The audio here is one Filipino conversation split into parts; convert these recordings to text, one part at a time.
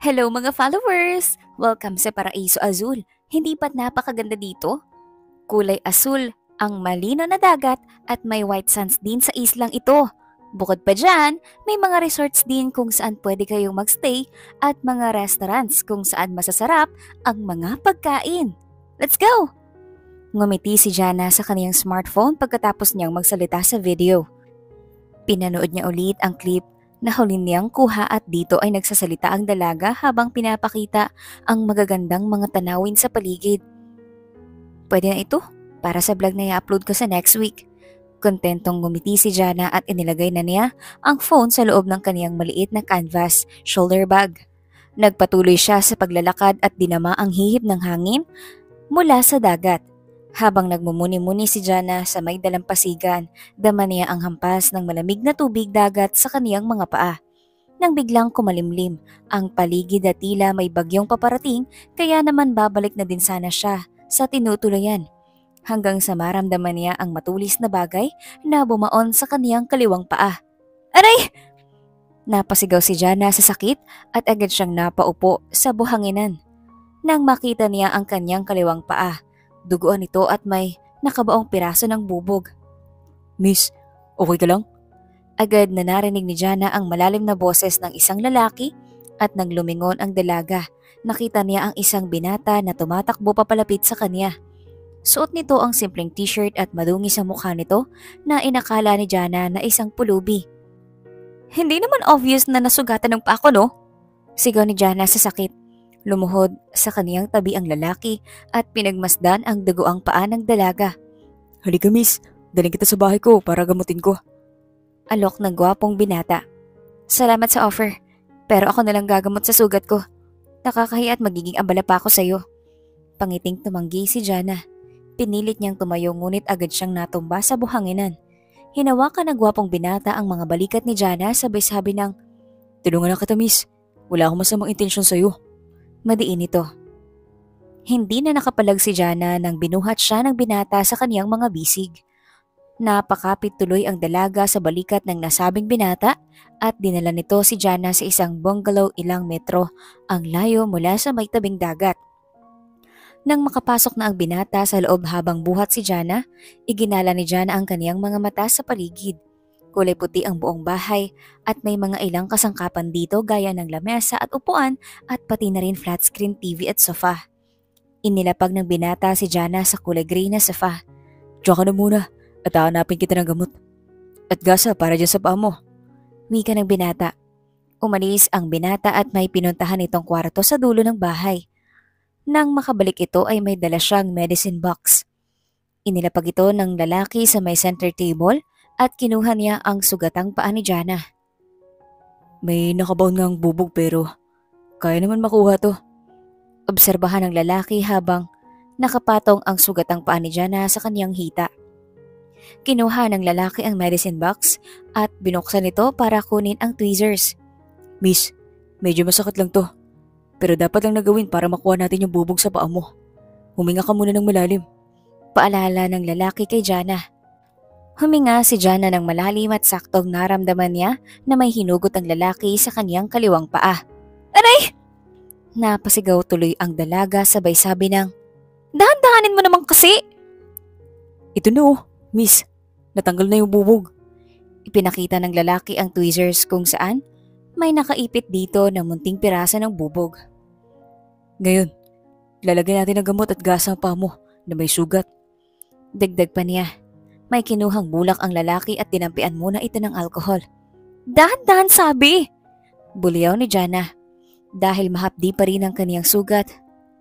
Hello mga followers! Welcome sa Paraiso Azul. Hindi ba't napakaganda dito? Kulay asul, ang malino na dagat at may white sands din sa islang ito. Bukod pa dyan, may mga resorts din kung saan pwede kayong magstay at mga restaurants kung saan masasarap ang mga pagkain. Let's go! Ngumiti si Jana sa kaniyang smartphone pagkatapos niyang magsalita sa video. Pinanood niya ulit ang clip Nahuli niyang kuha at dito ay nagsasalita ang dalaga habang pinapakita ang magagandang mga tanawin sa paligid. Pwede na ito para sa vlog na i-upload ko sa next week. Kontentong ngumiti si Jana at inilagay na niya ang phone sa loob ng kaniyang maliit na canvas shoulder bag. Nagpatuloy siya sa paglalakad at dinama ang hihip ng hangin mula sa dagat. Habang nagmumuni-muni si Jana sa may dalampasigan, dama niya ang hampas ng malamig na tubig dagat sa kaniyang mga paa. Nang biglang kumalimlim, ang paligid at tila may bagyong paparating kaya naman babalik na din sana siya sa tinutulayan. Hanggang sa maramdaman niya ang matulis na bagay na bumaon sa kaniyang kaliwang paa. Aray! Napasigaw si Jana sa sakit at agad siyang napaupo sa buhanginan. Nang makita niya ang kanyang kaliwang paa, Duguan ito at may nakabaong piraso ng bubog. Miss, okay ka lang? Agad na narinig ni Jana ang malalim na boses ng isang lalaki at nang lumingon ang dalaga, nakita niya ang isang binata na tumatakbo papalapit sa kanya. Suot nito ang simpleng t-shirt at madungi sa mukha nito na inakala ni Jana na isang pulubi. Hindi naman obvious na nasugatan ng pako no? Sigaw ni Jana sa sakit. Lumuhod sa kaniyang tabi ang lalaki at pinagmasdan ang dugoang paa ng dalaga. Halika miss, daling kita sa bahay ko para gamutin ko. Alok ng gwapong binata. Salamat sa offer, pero ako nalang gagamot sa sugat ko. Nakakahiya at magiging abala pa ako sa'yo. Pangiting tumanggi si Jana. Pinilit niyang tumayo ngunit agad siyang natumba sa buhanginan. Hinawakan ng gwapong binata ang mga balikat ni Jana sabay sabi ng, Tulungan na kita miss, wala akong masamang intensyon sa'yo. Madiin ito. Hindi na nakapalag si Jana nang binuhat siya ng binata sa kaniyang mga bisig. Napakapit tuloy ang dalaga sa balikat ng nasabing binata at dinala nito si Jana sa isang bungalow ilang metro ang layo mula sa may tabing dagat. Nang makapasok na ang binata sa loob habang buhat si Jana, iginala ni Jana ang kaniyang mga mata sa paligid. Kulay puti ang buong bahay at may mga ilang kasangkapan dito gaya ng lamesa at upuan at pati na rin flat screen TV at sofa. Inilapag ng binata si Jana sa kulay gray na sofa. Diyan ka na muna at hahanapin kita ng gamot. At gasa para dyan sa paa mo. Wika ng binata. Umalis ang binata at may pinuntahan itong kwarto sa dulo ng bahay. Nang makabalik ito ay may dala siyang medicine box. Inilapag ito ng lalaki sa may center table at kinuha niya ang sugatang paa ni Jana. May nakabaon nga ang bubog pero kaya naman makuha to. Obserbahan ng lalaki habang nakapatong ang sugatang paa ni Jana sa kanyang hita. Kinuha ng lalaki ang medicine box at binuksan ito para kunin ang tweezers. Miss, medyo masakit lang to. Pero dapat lang nagawin para makuha natin yung bubog sa paa mo. Huminga ka muna ng malalim. Paalala ng lalaki kay Jana. Huminga si Jana ng malalim at saktong naramdaman niya na may hinugot ang lalaki sa kanyang kaliwang paa. Aray! Napasigaw tuloy ang dalaga sabay sabi ng, Dahan-dahanin mo naman kasi! Ito na oh, miss. Natanggal na yung bubog. Ipinakita ng lalaki ang tweezers kung saan may nakaipit dito na munting pirasa ng bubog. Ngayon, lalagyan natin ng gamot at gas ang paa mo na may sugat. Dagdag pa niya. May kinuhang bulak ang lalaki at dinampian muna ito ng alkohol. Dahan-dahan sabi! Buliyaw ni Jana. Dahil mahapdi pa rin ang kaniyang sugat.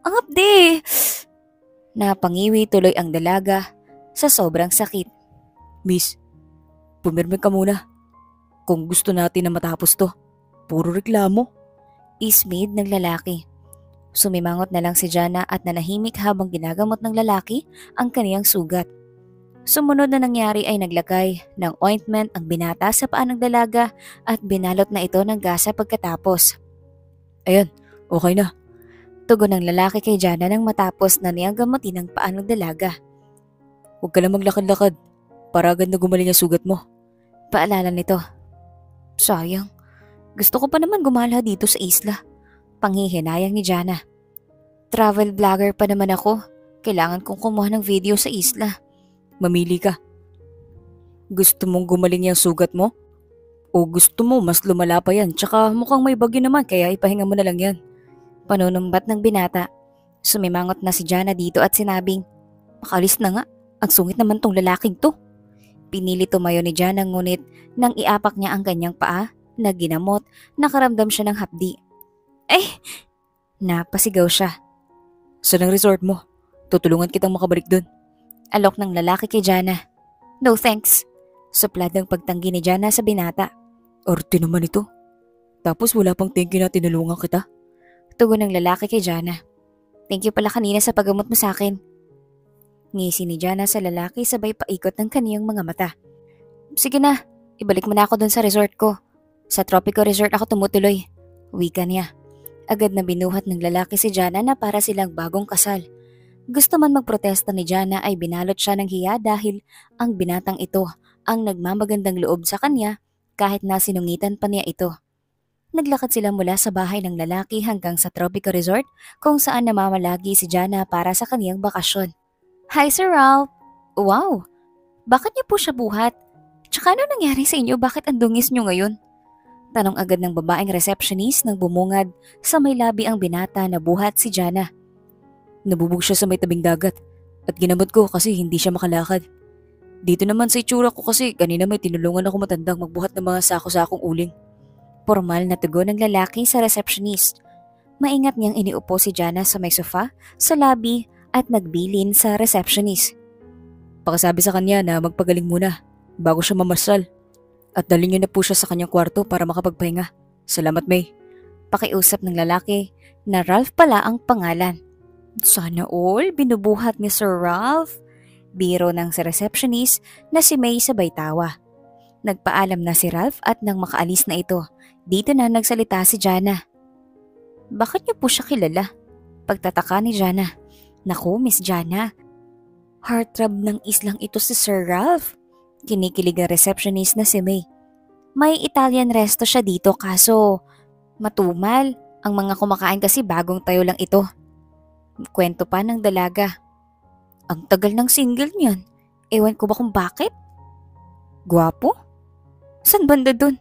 Ang hapdi! Napangiwi tuloy ang dalaga sa sobrang sakit. Miss, pumirme ka muna. Kung gusto natin na matapos to, puro reklamo. Ismid ng lalaki. Sumimangot na lang si Jana at nanahimik habang ginagamot ng lalaki ang kaniyang sugat. Sumunod na nangyari ay naglagay ng ointment ang binata sa paa ng dalaga at binalot na ito ng gasa pagkatapos. Ayan, okay na. Tugon ng lalaki kay Jana nang matapos na niyang gamutin ang paa ng dalaga. Huwag ka lang maglakad-lakad para agad na gumaling ang sugat mo. Paalala nito. Sayang, gusto ko pa naman gumala dito sa isla. Panghihinayang ni Jana. Travel vlogger pa naman ako. Kailangan kong kumuha ng video sa isla. Mamili ka. Gusto mong gumaling yung sugat mo? O gusto mo mas lumala pa yan tsaka mukhang may bagyo naman kaya ipahinga mo na lang yan. Panunumbat ng binata. Sumimangot na si Jana dito at sinabing, Makalis na nga, ang sungit naman tong lalaking to. Pinili tumayo ni Jana ngunit nang iapak niya ang kanyang paa, na ginamot, nakaramdam siya ng hapdi. Eh! Napasigaw siya. Saan ang resort mo? Tutulungan kitang makabalik dun. Alok ng lalaki kay Jana. No thanks. Suplad ang pagtanggi ni Jana sa binata. Arte naman ito. Tapos wala pang thank you na tinulungan kita. Tugon ng lalaki kay Jana. Thank you pala kanina sa paggamot mo sa akin. Ngisi ni Jana sa lalaki sabay paikot ng kaniyang mga mata. Sige na, ibalik mo na ako dun sa resort ko. Sa Tropico Resort ako tumutuloy. Wika niya. Agad na binuhat ng lalaki si Jana na para silang bagong kasal. Gusto man magprotesta ni Jana ay binalot siya ng hiya dahil ang binatang ito ang nagmamagandang loob sa kanya kahit na sinungitan pa niya ito. Naglakad sila mula sa bahay ng lalaki hanggang sa Tropico Resort kung saan namamalagi si Jana para sa kaniyang bakasyon. Hi Sir Ralph! Wow! Bakit niyo po siya buhat? Tsaka ano nangyari sa inyo? Bakit ang dungis niyo ngayon? Tanong agad ng babaeng receptionist nang bumungad sa may labi ang binata na buhat si Jana. Nabubog siya sa may tabing dagat at ginamot ko kasi hindi siya makalakad. Dito naman sa itsura ko kasi kanina may tinulungan ako matandang magbuhat ng mga sako-sakong uling. Formal na tugon ng lalaki sa receptionist. Maingat niyang iniupo si Jana sa may sofa, sa labi at nagbilin sa receptionist. Pakasabi sa kanya na magpagaling muna bago siya mamasal. At dalhin niyo na po siya sa kanyang kwarto para makapagpahinga. Salamat, May. Pakiusap ng lalaki na Ralph pala ang pangalan. Sana all binubuhat ni Sir Ralph. Biro ng si receptionist na si May sabay tawa. Nagpaalam na si Ralph at nang makaalis na ito, dito na nagsalita si Jana. Bakit niyo po siya kilala? Pagtataka ni Jana. Naku, Miss Jana. Heartthrob ng islang ito si Sir Ralph. Kinikilig ang receptionist na si May. May Italian resto siya dito kaso matumal. Ang mga kumakain kasi bagong tayo lang ito. Kwento pa ng dalaga. Ang tagal ng single niyan. Ewan ko ba kung bakit? Gwapo? San banda dun?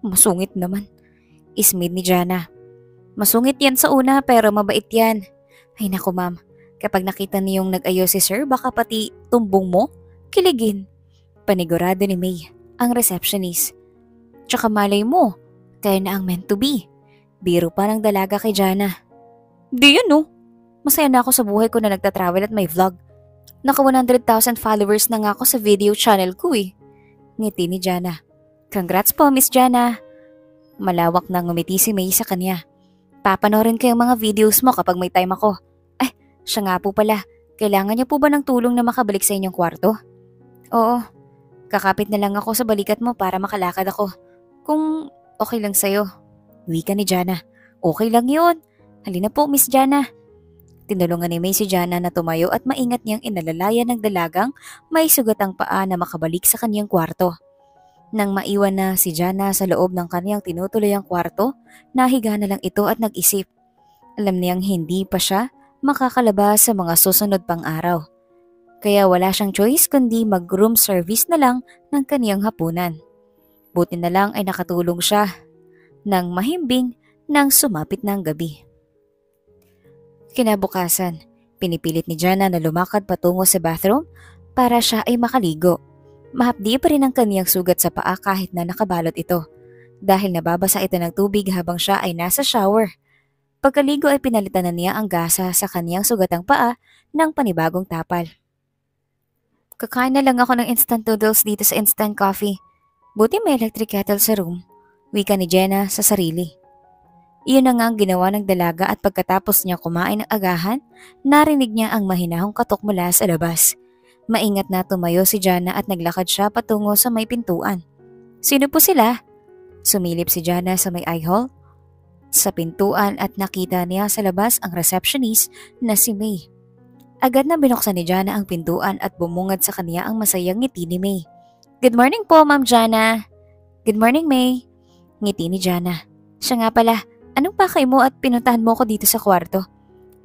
Masungit naman. Ismid ni Jana. Masungit yan sa una pero mabait yan. Ay naku ma'am, kapag nakita niyong nag-ayo si sir baka pati tumbong mo, kiligin. Panigurado ni May, ang receptionist. Tsaka malay mo, kaya na ang meant to be. Biro pa ng dalaga kay Jana. Di yun no. Masaya na ako sa buhay ko na nagtatravel at may vlog. Naka 100,000 followers na nga ako sa video channel ko eh. Ngiti ni Jana. Congrats po Miss Jana. Malawak na ngumiti si May sa kanya. Papanorin ko yung mga videos mo kapag may time ako. Ay, siya nga po pala. Kailangan niyo po ba ng tulong na makabalik sa inyong kwarto? Oo, Kakapit na lang ako sa balikat mo para makalakad ako. Kung okay lang sa'yo. Wika ni Jana. Okay lang yun. Halina po, Miss Jana. Tinulungan ni May si Jana na tumayo at maingat niyang inalalaya ng dalagang may sugat ang paa na makabalik sa kanyang kwarto. Nang maiwan na si Jana sa loob ng kanyang tinutuloy ang kwarto, nahiga na lang ito at nag-isip. Alam niyang hindi pa siya makakalabas sa mga susunod pang araw kaya wala siyang choice kundi mag-room service na lang ng kaniyang hapunan. Buti na lang ay nakatulong siya nang mahimbing nang sumapit ng gabi. Kinabukasan, pinipilit ni Jana na lumakad patungo sa bathroom para siya ay makaligo. Mahapdi pa rin ang kaniyang sugat sa paa kahit na nakabalot ito dahil nababasa ito ng tubig habang siya ay nasa shower. Pagkaligo ay pinalitan na niya ang gasa sa kaniyang sugatang paa ng panibagong tapal. Kakain na lang ako ng instant noodles dito sa instant coffee. Buti may electric kettle sa room. Wika ni Jenna sa sarili. Iyon na nga ang ginawa ng dalaga at pagkatapos niya kumain ng agahan, narinig niya ang mahinahong katok mula sa labas. Maingat na tumayo si Jana at naglakad siya patungo sa may pintuan. Sino po sila? Sumilip si Jana sa may eye hall. Sa pintuan at nakita niya sa labas ang receptionist na si May. Agad na binuksan ni Jana ang pintuan at bumungad sa kanya ang masayang ngiti ni May. Good morning po, Ma'am Jana. Good morning, May. Ngiti ni Jana. Siya nga pala, Anong pakay mo at pinuntahan mo ko dito sa kwarto?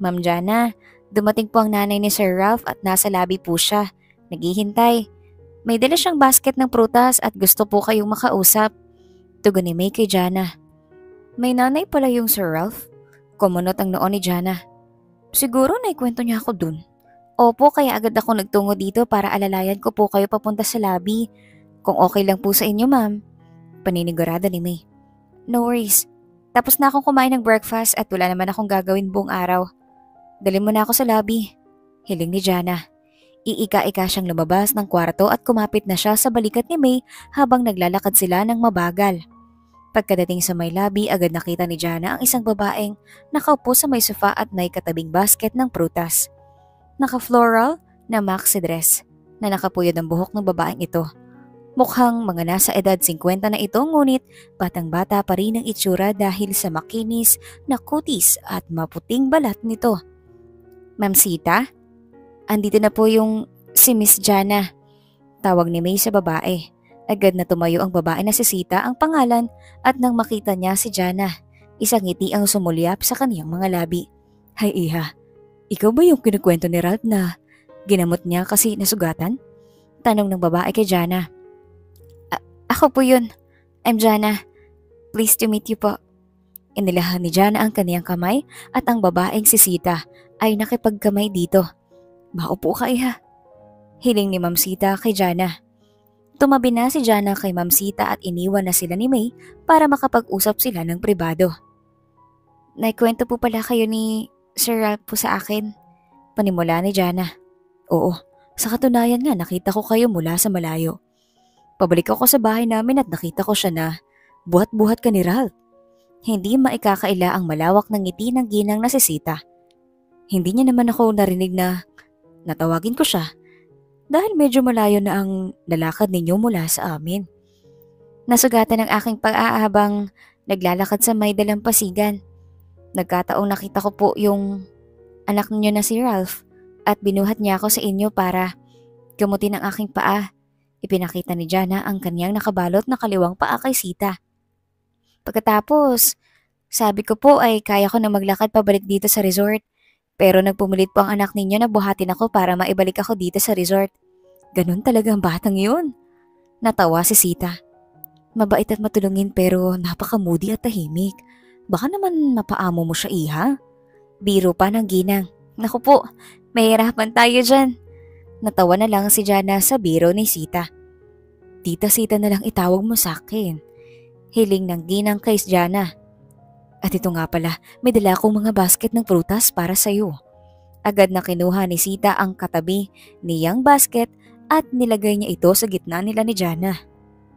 Ma'am Jana, dumating po ang nanay ni Sir Ralph at nasa labi po siya. Naghihintay. May dala siyang basket ng prutas at gusto po kayong makausap. Tugon ni May kay Jana. May nanay pala yung Sir Ralph? Kumunot ang noon ni Jana. Siguro naikwento niya ako dun. Opo, kaya agad ako nagtungo dito para alalayan ko po kayo papunta sa lobby. Kung okay lang po sa inyo, ma'am. Paninigurado ni May. No worries. Tapos na akong kumain ng breakfast at wala naman akong gagawin buong araw. Dali mo na ako sa lobby. Hiling ni Jana. Iika-ika siyang lumabas ng kwarto at kumapit na siya sa balikat ni May habang naglalakad sila ng mabagal. Pagkadating sa may lobby, agad nakita ni Jana ang isang babaeng nakaupo sa may sofa at may katabing basket ng prutas. Naka-floral na maxi dress na nakapuyod ang buhok ng babaeng ito. Mukhang mga nasa edad 50 na ito ngunit batang-bata pa rin ang itsura dahil sa makinis na kutis at maputing balat nito. Ma'am Sita, andito na po yung si Miss Jana. Tawag ni May sa babae. Agad na tumayo ang babae na si Sita ang pangalan at nang makita niya si Jana, isang ngiti ang sumulyap sa kaniyang mga labi. Hay iha, ikaw ba yung kinukwento ni Ralph na ginamot niya kasi nasugatan? Tanong ng babae kay Jana. Ako po yun. I'm Jana. Pleased to meet you po. Inilahan ni Jana ang kaniyang kamay at ang babaeng si Sita ay nakipagkamay dito. Maupo ka iha. Hiling ni Ma'am Sita kay Jana. Tumabi na si Jana kay Ma'am Sita at iniwan na sila ni May para makapag-usap sila ng pribado. Naikwento po pala kayo ni Sir Ralph po sa akin. Panimula ni Jana. Oo, sa katunayan nga nakita ko kayo mula sa malayo. Pabalik ako sa bahay namin at nakita ko siya na buhat-buhat ka ni Ralph. Hindi maikakaila ang malawak ng ngiti ng ginang na si Sita. Hindi niya naman ako narinig na natawagin ko siya dahil medyo malayo na ang lalakad ninyo mula sa amin. Nasugatan ng aking pag-aabang naglalakad sa may dalampasigan. Nagkataong nakita ko po yung anak ninyo na si Ralph at binuhat niya ako sa inyo para gamutin ang aking paa Ipinakita ni Jana ang kanyang nakabalot na kaliwang paa kay Sita. Pagkatapos, sabi ko po ay kaya ko na maglakad pabalik dito sa resort. Pero nagpumulit po ang anak ninyo na buhatin ako para maibalik ako dito sa resort. Ganun talaga ang batang yun. Natawa si Sita. Mabait at matulungin pero napaka-moody at tahimik. Baka naman mapaamo mo siya iha. Biro pa ng ginang. Naku po, mahirapan tayo dyan. Natawa na lang si Jana sa biro ni Sita. Tita Sita na lang itawag mo sa akin. Hiling ng ginang kay Jana. At ito nga pala, may dala akong mga basket ng prutas para sa iyo. Agad na kinuha ni Sita ang katabi niyang basket at nilagay niya ito sa gitna nila ni Jana.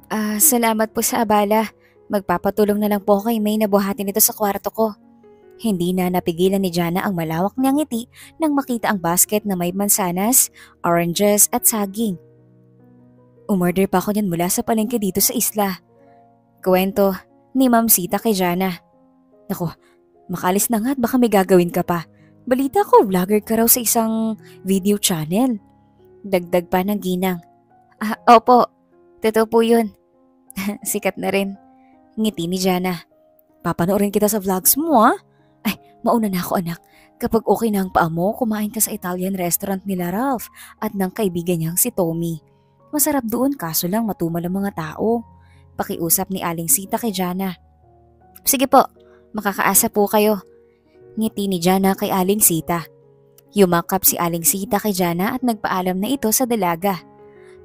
Ah, salamat po sa abala. Magpapatulong na lang po kay May na buhatin ito sa kwarto ko. Hindi na napigilan ni Jana ang malawak niyang ngiti nang makita ang basket na may mansanas, oranges at saging. Umorder pa ako niyan mula sa palengke dito sa isla. Kwento ni Ma'am Sita kay Jana. Nako, makalis na nga at baka may gagawin ka pa. Balita ko, vlogger ka raw sa isang video channel. Dagdag pa ng ginang. Ah, opo. Totoo po yun. Sikat na rin. Ngiti ni Jana. Papanoorin kita sa vlogs mo ah. Mauna na ako anak. Kapag okay na ang paa mo, kumain ka sa Italian restaurant nila Ralph at ng kaibigan niyang si Tommy. Masarap doon kaso lang matumal ang mga tao. Pakiusap ni Aling Sita kay Jana. Sige po, makakaasa po kayo. Ngiti ni Jana kay Aling Sita. Yumakap si Aling Sita kay Jana at nagpaalam na ito sa dalaga.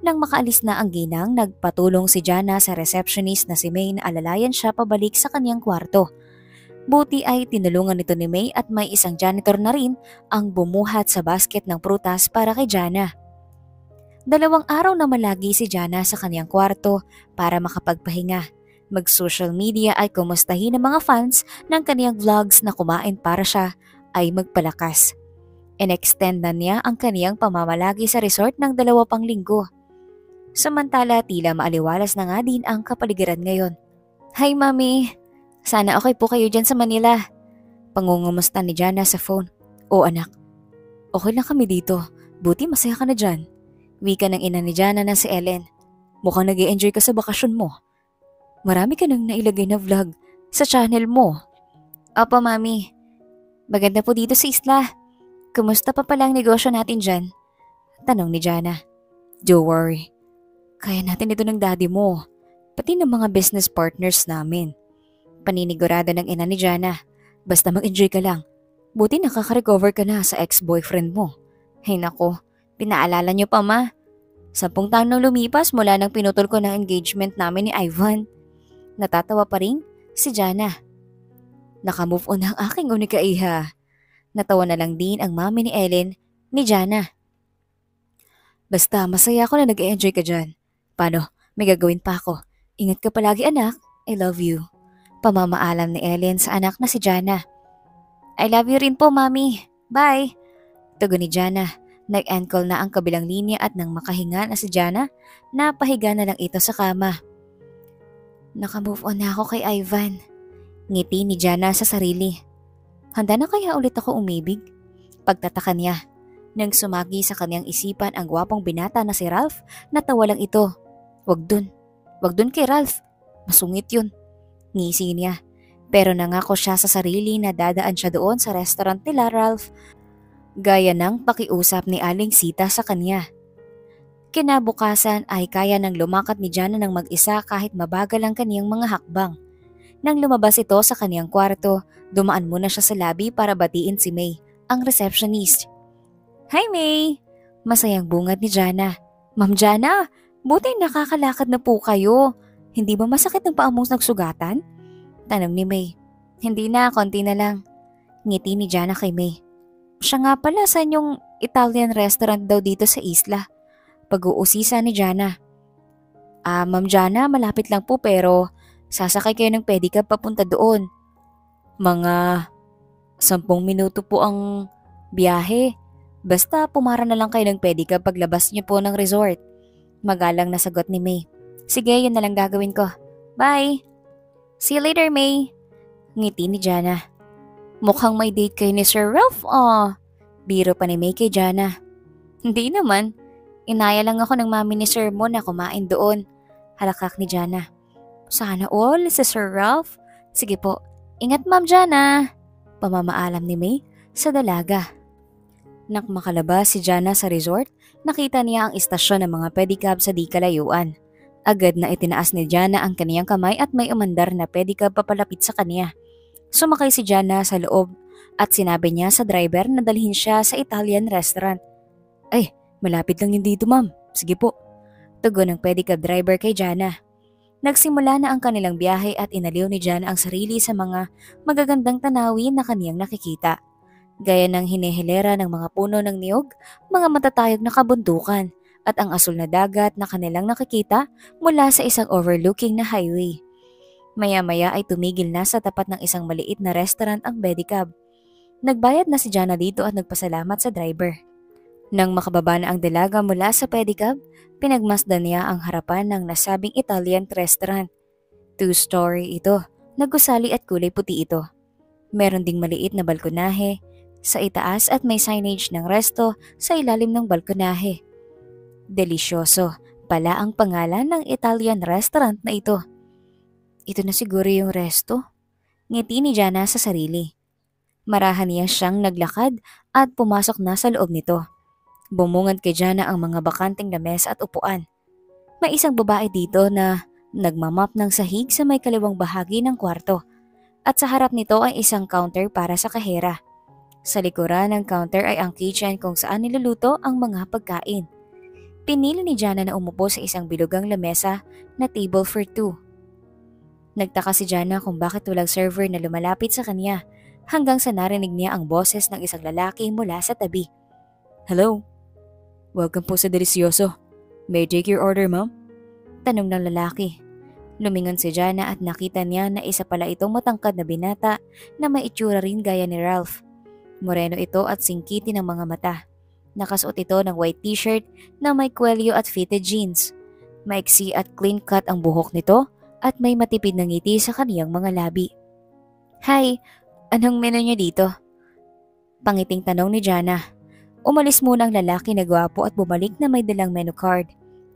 Nang makaalis na ang ginang, nagpatulong si Jana sa receptionist na si May na alalayan siya pabalik sa kanyang kwarto. Buti ay tinulungan nito ni May at may isang janitor na rin ang bumuhat sa basket ng prutas para kay Jana. Dalawang araw na malagi si Jana sa kanyang kwarto para makapagpahinga. Mag-social media ay kumustahin ng mga fans ng kaniyang vlogs na kumain para siya ay magpalakas. In-extend na niya ang kaniyang pamamalagi sa resort ng dalawa pang linggo. Samantala tila maaliwalas na nga din ang kapaligiran ngayon. Hi mami, sana okay po kayo dyan sa Manila. Pangungumusta ni Jana sa phone. O anak, okay lang kami dito. Buti masaya ka na dyan. Wika ng ina ni Jana na si Ellen. Mukhang nag enjoy ka sa bakasyon mo. Marami ka nang nailagay na vlog sa channel mo. Opo, Mami. Maganda po dito sa isla. Kumusta pa pala ang negosyo natin dyan? Tanong ni Jana. Don't worry. Kaya natin ito ng daddy mo. Pati ng mga business partners namin. Paninigurado ng ina ni Jana. Basta mag-enjoy ka lang. Buti nakaka-recover ka na sa ex-boyfriend mo. Ay nako, pinaalala niyo pa ma. Sampung taon nang lumipas mula nang pinutol ko ng engagement namin ni Ivan. Natatawa pa rin si Jana. Nakamove on ang aking unika iha. Natawa na lang din ang mami ni Ellen ni Jana. Basta masaya ako na nag-enjoy ka dyan. Paano? May gagawin pa ako. Ingat ka palagi anak. I love you. Pamamaalam ni Ellen sa anak na si Jana. I love you rin po mami. Bye. Tugon ni Jana. Nag-ankle na ang kabilang linya at nang makahinga na si Jana, napahiga na lang ito sa kama. Nakamove on na ako kay Ivan. Ngiti ni Jana sa sarili. Handa na kaya ulit ako umibig? Pagtataka niya. Nang sumagi sa kanyang isipan ang gwapong binata na si Ralph, natawa lang ito. Wag dun. Wag dun kay Ralph. Masungit yun. Ngisi niya. Pero nangako siya sa sarili na dadaan siya doon sa restaurant nila Ralph. Gaya ng pakiusap ni Aling Sita sa kanya. Kinabukasan ay kaya nang lumakat ni Jana ng mag-isa kahit mabagal ang kaniyang mga hakbang. Nang lumabas ito sa kaniyang kwarto, dumaan muna siya sa lobby para batiin si May, ang receptionist. Hi May! Masayang bungad ni Jana. Ma'am Jana, buti nakakalakad na po kayo. Hindi ba masakit ng paa mong nagsugatan? Tanong ni May. Hindi na, konti na lang. Ngiti ni Jana kay May. Siya nga pala sa yung Italian restaurant daw dito sa isla. Pag-uusisa ni Jana. Ah, Ma'am Jana, malapit lang po pero Sasakay kayo ng pedicab papunta doon. Mga sampung minuto po ang biyahe. Basta pumara na lang kayo ng pedicab paglabas niyo po ng resort. Magalang na sagot ni May. Sige, yun na lang gagawin ko. Bye! See you later, May! Ngiti ni Jana. Mukhang may date kayo ni Sir Ralph, oh. Biro pa ni May kay Jana. Hindi naman. Inaya lang ako ng mami ni Sir mo na kumain doon. Halakak ni Jana. Sana all si Sir Ralph. Sige po, ingat Ma'am Jana. Pamamaalam ni May sa dalaga. Nak makalabas si Jana sa resort, nakita niya ang istasyon ng mga pedicab sa di kalayuan. Agad na itinaas ni Jana ang kaniyang kamay at may umandar na pedicab papalapit sa kaniya. Sumakay si Jana sa loob at sinabi niya sa driver na dalhin siya sa Italian restaurant. Ay, malapit lang yun dito ma'am. Sige po. Tugon ng pedicab driver kay Jana. Nagsimula na ang kanilang biyahe at inaliw ni Jan ang sarili sa mga magagandang tanawin na kaniyang nakikita. Gaya ng hinihilera ng mga puno ng niyog, mga matatayog na kabundukan, at ang asul na dagat na kanilang nakikita mula sa isang overlooking na highway. Maya-maya ay tumigil na sa tapat ng isang maliit na restaurant ang pedicab. Nagbayad na si Jana dito at nagpasalamat sa driver. Nang makababa na ang dalaga mula sa pedicab, pinagmasdan niya ang harapan ng nasabing Italian restaurant. Two-story ito, nagusali at kulay puti ito. Meron ding maliit na balkonahe sa itaas at may signage ng resto sa ilalim ng balkonahe. Delisyoso pala ang pangalan ng Italian restaurant na ito. Ito na siguro yung resto. Ngiti ni Jana sa sarili. Marahan niya siyang naglakad at pumasok na sa loob nito. Bumungad kay Jana ang mga bakanting lamesa at upuan. May isang babae dito na nagmamap ng sahig sa may kaliwang bahagi ng kwarto at sa harap nito ay isang counter para sa kahera. Sa likuran ng counter ay ang kitchen kung saan niluluto ang mga pagkain. Pinili ni Jana na umupo sa isang bilugang lamesa na table for two. Nagtaka si Jana kung bakit walang server na lumalapit sa kanya hanggang sa narinig niya ang boses ng isang lalaki mula sa tabi. Hello? Welcome po sa Delisyoso. May I take your order, ma'am? Tanong ng lalaki. Lumingon si Jana at nakita niya na isa pala itong matangkad na binata na may itsura rin gaya ni Ralph. Moreno ito at singkiti ng mga mata. Nakasuot ito ng white t-shirt na may kwelyo at fitted jeans. Maiksi at clean cut ang buhok nito at may matipid na ngiti sa kaniyang mga labi. Hi, anong menu niyo dito? Pangiting tanong ni Jana. Umalis muna ang lalaki na gwapo at bumalik na may dalang menu card.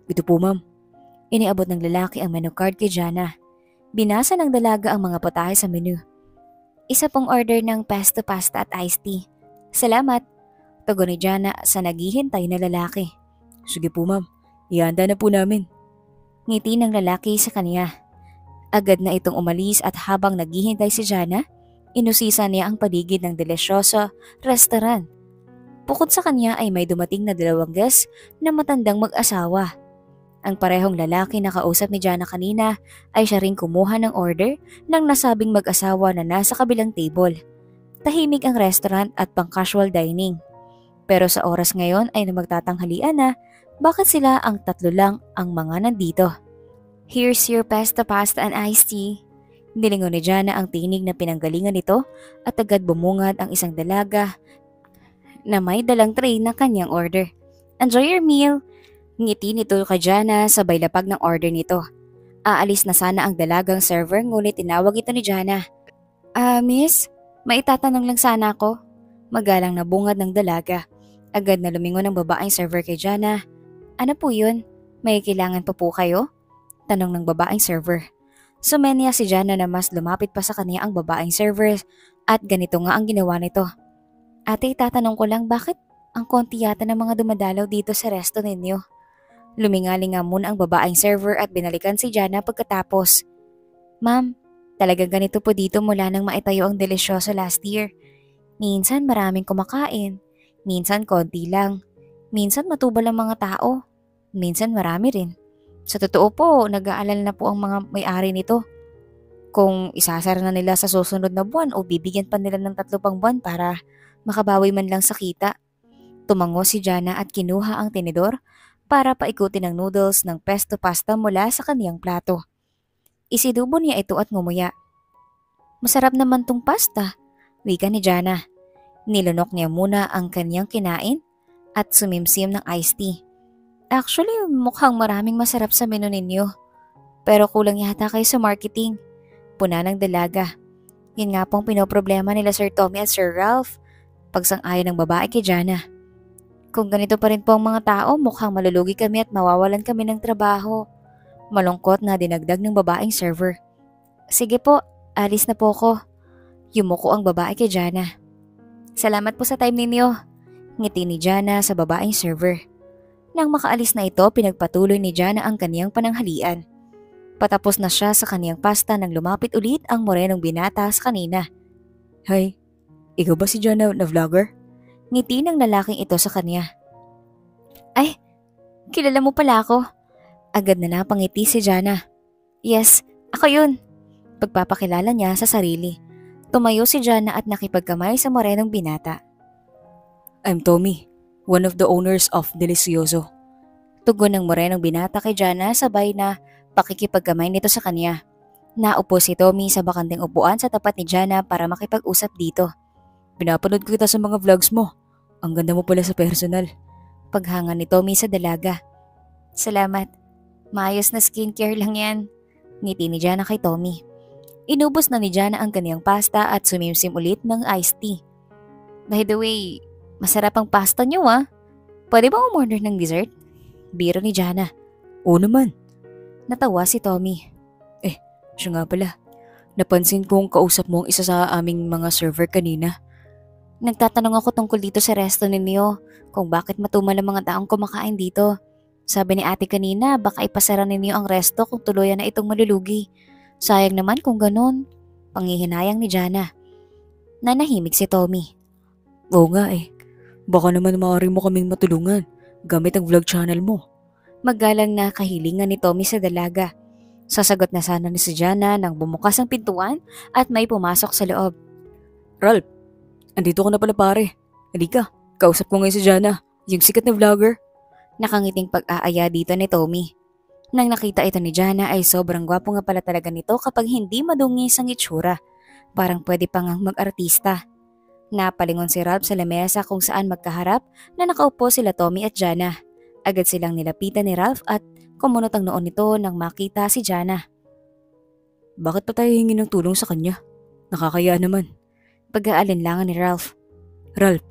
Ito po ma'am. Iniabot ng lalaki ang menu card kay Jana. Binasa ng dalaga ang mga putahe sa menu. Isa pong order ng pesto pasta at iced tea. Salamat. Tugon ni Jana sa naghihintay na lalaki. Sige po ma'am, ihanda na po namin. Ngiti ng lalaki sa kanya. Agad na itong umalis at habang naghihintay si Jana, inusisa niya ang paligid ng delesyoso restaurant. Bukod sa kanya ay may dumating na dalawang guest na matandang mag-asawa. Ang parehong lalaki na kausap ni Jana kanina ay siya ring kumuha ng order ng nasabing mag-asawa na nasa kabilang table. Tahimik ang restaurant at pang casual dining. Pero sa oras ngayon ay magtatanghalian na bakit sila ang tatlo lang ang mga nandito? Here's your pasta pasta and iced tea. Nilingon ni Jana ang tinig na pinanggalingan nito at agad bumungad ang isang dalaga na may dalang tray na kanyang order. Enjoy your meal! Ngiti nito kay Jana sabay lapag ng order nito. Aalis na sana ang dalagang server ngunit tinawag ito ni Jana. Ah, uh, miss? Maitatanong lang sana ako. Magalang na bungad ng dalaga. Agad na lumingon ang babaeng server kay Jana ano po yun? May kailangan pa po kayo? Tanong ng babaeng server. Sumenya si Jana na mas lumapit pa sa kanya ang babaeng server at ganito nga ang ginawa nito. Ate, tatanong ko lang bakit ang konti yata ng mga dumadalaw dito sa resto ninyo? Lumingali nga muna ang babaeng server at binalikan si Jana pagkatapos. Ma'am, talagang ganito po dito mula nang maitayo ang delisyoso last year. Minsan maraming kumakain, minsan konti lang. Minsan matubal ang mga tao, minsan marami rin. Sa totoo po, nag-aalala na po ang mga may-ari nito. Kung isasara na nila sa susunod na buwan o bibigyan pa nila ng tatlo pang buwan para makabawi man lang sa kita. Tumango si Jana at kinuha ang tinidor para paikutin ang noodles ng pesto pasta mula sa kaniyang plato. Isidubo niya ito at ngumuya. Masarap naman tong pasta, wika ni Jana. Nilunok niya muna ang kanyang kinain at sumimsim ng iced tea. Actually, mukhang maraming masarap sa menu ninyo. Pero kulang yata kayo sa marketing. Puna ng dalaga. Yan nga pong pinoproblema nila Sir Tommy at Sir Ralph. Pagsang-ayon ng babae kay Jana. Kung ganito pa rin po ang mga tao, mukhang malulugi kami at mawawalan kami ng trabaho. Malungkot na dinagdag ng babaeng server. Sige po, alis na po ko. Yumuko ang babae kay Jana. Salamat po sa time ninyo. Ngiti ni Jana sa babaeng server. Nang makaalis na ito, pinagpatuloy ni Jana ang kaniyang pananghalian. Patapos na siya sa kaniyang pasta nang lumapit ulit ang morenong binata sa kanina. Hay, ikaw ba si Jana na vlogger? Ngiti ng lalaking ito sa kanya. Ay, kilala mo pala ako. Agad na napangiti si Jana. Yes, ako yun. Pagpapakilala niya sa sarili. Tumayo si Jana at nakipagkamay sa morenong binata. I'm Tommy, one of the owners of Delicioso. Tugon ng morenong binata kay Jana sabay na pakikipagkamay nito sa kanya. Naupo si Tommy sa bakanteng upuan sa tapat ni Jana para makipag-usap dito. Pinapanood ko kita sa mga vlogs mo. Ang ganda mo pala sa personal. Paghanga ni Tommy sa dalaga. Salamat. Maayos na skincare lang yan. Ngiti ni Jana kay Tommy. Inubos na ni Jana ang kaniyang pasta at sumimsim ulit ng iced tea. By the way, Masarap ang pasta niyo ah. Pwede ba umorder ng dessert? Biro ni Jana. Oo naman. Natawa si Tommy. Eh, siya nga pala. Napansin kong kausap mo ang isa sa aming mga server kanina. Nagtatanong ako tungkol dito sa resto ninyo kung bakit matumal ang mga taong kumakain dito. Sabi ni ate kanina baka ipasara ninyo ang resto kung tuluyan na itong malulugi. Sayang naman kung ganun. Pangihinayang ni Jana. Nanahimik si Tommy. Oo nga eh. Baka naman maaari mo kaming matulungan gamit ang vlog channel mo. Magalang na kahilingan ni Tommy sa dalaga. Sasagot na sana ni si Jana nang bumukas ang pintuan at may pumasok sa loob. Ralph, andito ka na pala pare. Halika, kausap ko ngayon si Jana, yung sikat na vlogger. Nakangiting pag-aaya dito ni Tommy. Nang nakita ito ni Jana ay sobrang gwapo nga pala talaga nito kapag hindi madungis ang itsura. Parang pwede pang mag-artista. Napalingon si Ralph sa lamesa kung saan magkaharap na nakaupo sila Tommy at Jana. Agad silang nilapitan ni Ralph at kumunot ang noon nito nang makita si Jana. Bakit pa tayo hingi ng tulong sa kanya? Nakakaya naman. Pag-aalinlangan ni Ralph. Ralph,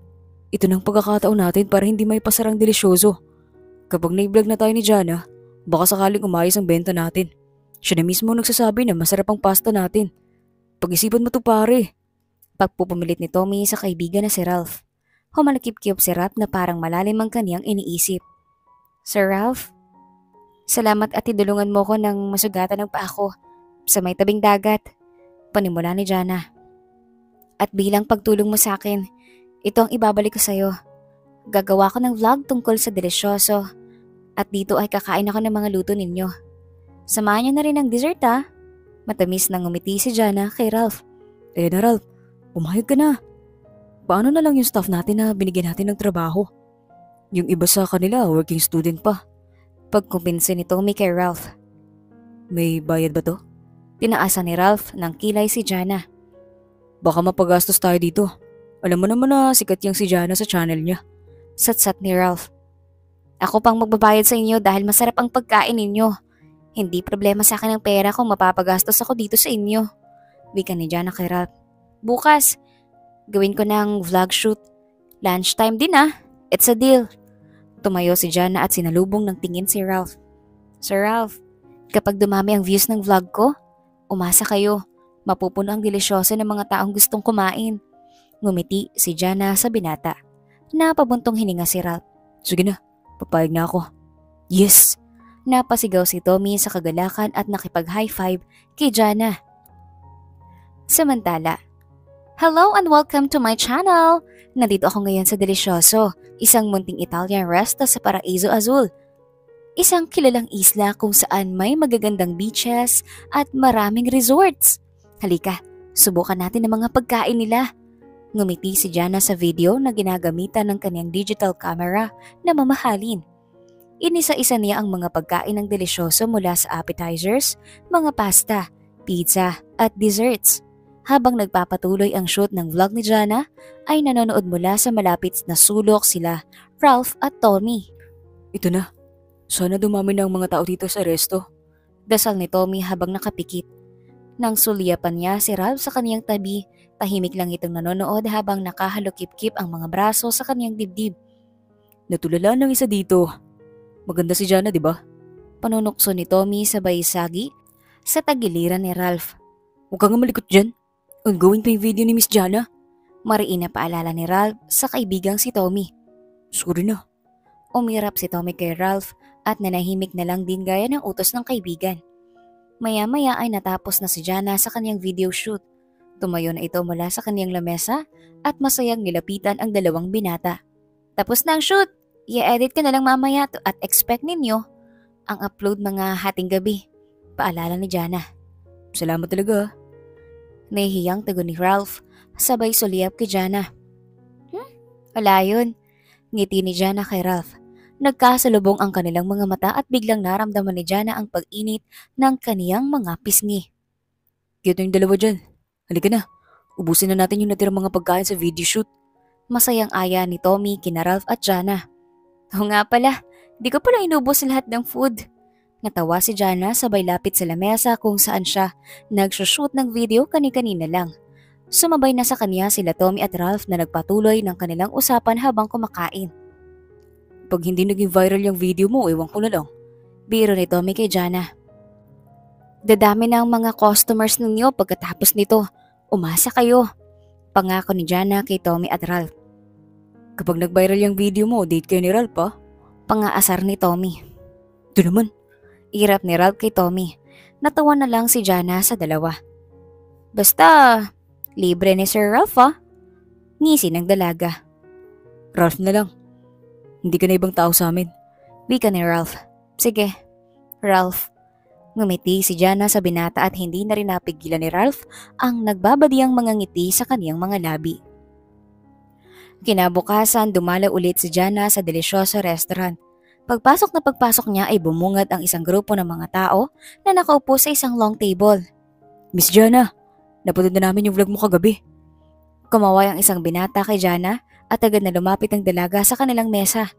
ito nang pagkakataon natin para hindi may pasarang delisyoso. Kapag na-vlog na tayo ni Jana, baka sakaling umayos ang benta natin. Siya na mismo nagsasabi na masarap ang pasta natin. Pag-isipan mo to pare. Pagpupumilit ni Tommy sa kaibigan na si Ralph. Humalakip-kip si Ralph na parang malalim ang kaniyang iniisip. Sir Ralph, salamat at tidulungan mo ko ng masugatan ng paa ko sa may tabing dagat. Panimula ni Jana. At bilang pagtulong mo sa akin, ito ang ibabalik ko sa'yo. Gagawa ko ng vlog tungkol sa delisyoso. At dito ay kakain ako ng mga luto ninyo. Samahan niyo na rin ang dessert ha. Matamis nang umiti si Jana kay Ralph. Eh na Ralph, umayag ka na. Paano na lang yung staff natin na binigyan natin ng trabaho? Yung iba sa kanila, working student pa. Pagkumpinsin ni Tommy kay Ralph. May bayad ba to? Tinaasa ni Ralph ng kilay si Jana. Baka mapagastos tayo dito. Alam mo naman na sikat yung si Jana sa channel niya. Satsat ni Ralph. Ako pang magbabayad sa inyo dahil masarap ang pagkain ninyo. Hindi problema sa akin ang pera kung mapapagastos ako dito sa inyo. Wika ni Jana kay Ralph. Bukas, gawin ko ng vlog shoot. Lunchtime din ah. It's a deal. Tumayo si Jana at sinalubong ng tingin si Ralph. Sir Ralph, kapag dumami ang views ng vlog ko, umasa kayo. Mapupuno ang delisyoso ng mga taong gustong kumain. Ngumiti si Jana sa binata. Napabuntong hininga si Ralph. Sige na, papayag na ako. Yes! Napasigaw si Tommy sa kagalakan at nakipag-high five kay Jana. Samantala, Hello and welcome to my channel! Nandito ako ngayon sa Delisyoso, isang munting Italian resto sa Paraiso Azul. Isang kilalang isla kung saan may magagandang beaches at maraming resorts. Halika, subukan natin ang mga pagkain nila. Ngumiti si Jana sa video na ginagamitan ng kanyang digital camera na mamahalin. Inisa-isa niya ang mga pagkain ng delisyoso mula sa appetizers, mga pasta, pizza at desserts. Habang nagpapatuloy ang shoot ng vlog ni Jana, ay nanonood mula sa malapit na sulok sila Ralph at Tommy. Ito na. Sana dumami na ang mga tao dito sa resto. Dasal ni Tommy habang nakapikit. Nang sulyapan niya si Ralph sa kaniyang tabi, tahimik lang itong nanonood habang nakahalukip-kip ang mga braso sa kaniyang dibdib. Natulala ng isa dito. Maganda si Jana, di ba? Panunukso ni Tommy sabay sagi sa tagiliran ni Ralph. Huwag kang malikot dyan. Ongoing pa yung video ni Miss Jana. Mariin na paalala ni Ralph sa kaibigang si Tommy. Sorry na. Umirap si Tommy kay Ralph at nanahimik na lang din gaya ng utos ng kaibigan. Maya-maya ay natapos na si Jana sa kanyang video shoot. Tumayo na ito mula sa kanyang lamesa at masayang nilapitan ang dalawang binata. Tapos na ang shoot! I-edit ka na lang mamaya to at expect ninyo ang upload mga hating gabi. Paalala ni Jana. Salamat talaga. Nahihiyang tago ni Ralph, sabay suliyap kay Jana. Hmm? Wala yun. Ngiti ni Jana kay Ralph. Nagkasalubong ang kanilang mga mata at biglang naramdaman ni Jana ang pag-init ng kaniyang mga pisngi. Cute yung dalawa dyan. Halika na. Ubusin na natin yung natirang mga pagkain sa video shoot. Masayang aya ni Tommy, kina Ralph at Jana. Oo nga pala, di ko pala inubos lahat ng food. Natawa si Jana sabay lapit sa lamesa kung saan siya nagsushoot ng video kani-kanina lang. Sumabay na sa kanya sila Tommy at Ralph na nagpatuloy ng kanilang usapan habang kumakain. Pag hindi naging viral yung video mo, ewan ko na lang. Biro ni Tommy kay Jana. Dadami na ang mga customers ninyo pagkatapos nito. Umasa kayo. Pangako ni Jana kay Tommy at Ralph. Kapag nag-viral yung video mo, date kayo ni Ralph pa? Pangaasar ni Tommy. Ito naman, Irap ni Ralph kay Tommy. Natawa na lang si Jana sa dalawa. Basta, libre ni Sir Ralph ah. Ngisi ng dalaga. Ralph na lang. Hindi ka na ibang tao sa amin. Wika ni Ralph. Sige, Ralph. Ngumiti si Jana sa binata at hindi na rin napigilan ni Ralph ang nagbabadiyang mga ngiti sa kaniyang mga labi. Kinabukasan, dumala ulit si Jana sa delisyoso restaurant. Pagpasok na pagpasok niya ay bumungad ang isang grupo ng mga tao na nakaupo sa isang long table. Miss Jana, napanood na namin yung vlog mo kagabi. Kumaway ang isang binata kay Jana at agad na lumapit ang dalaga sa kanilang mesa.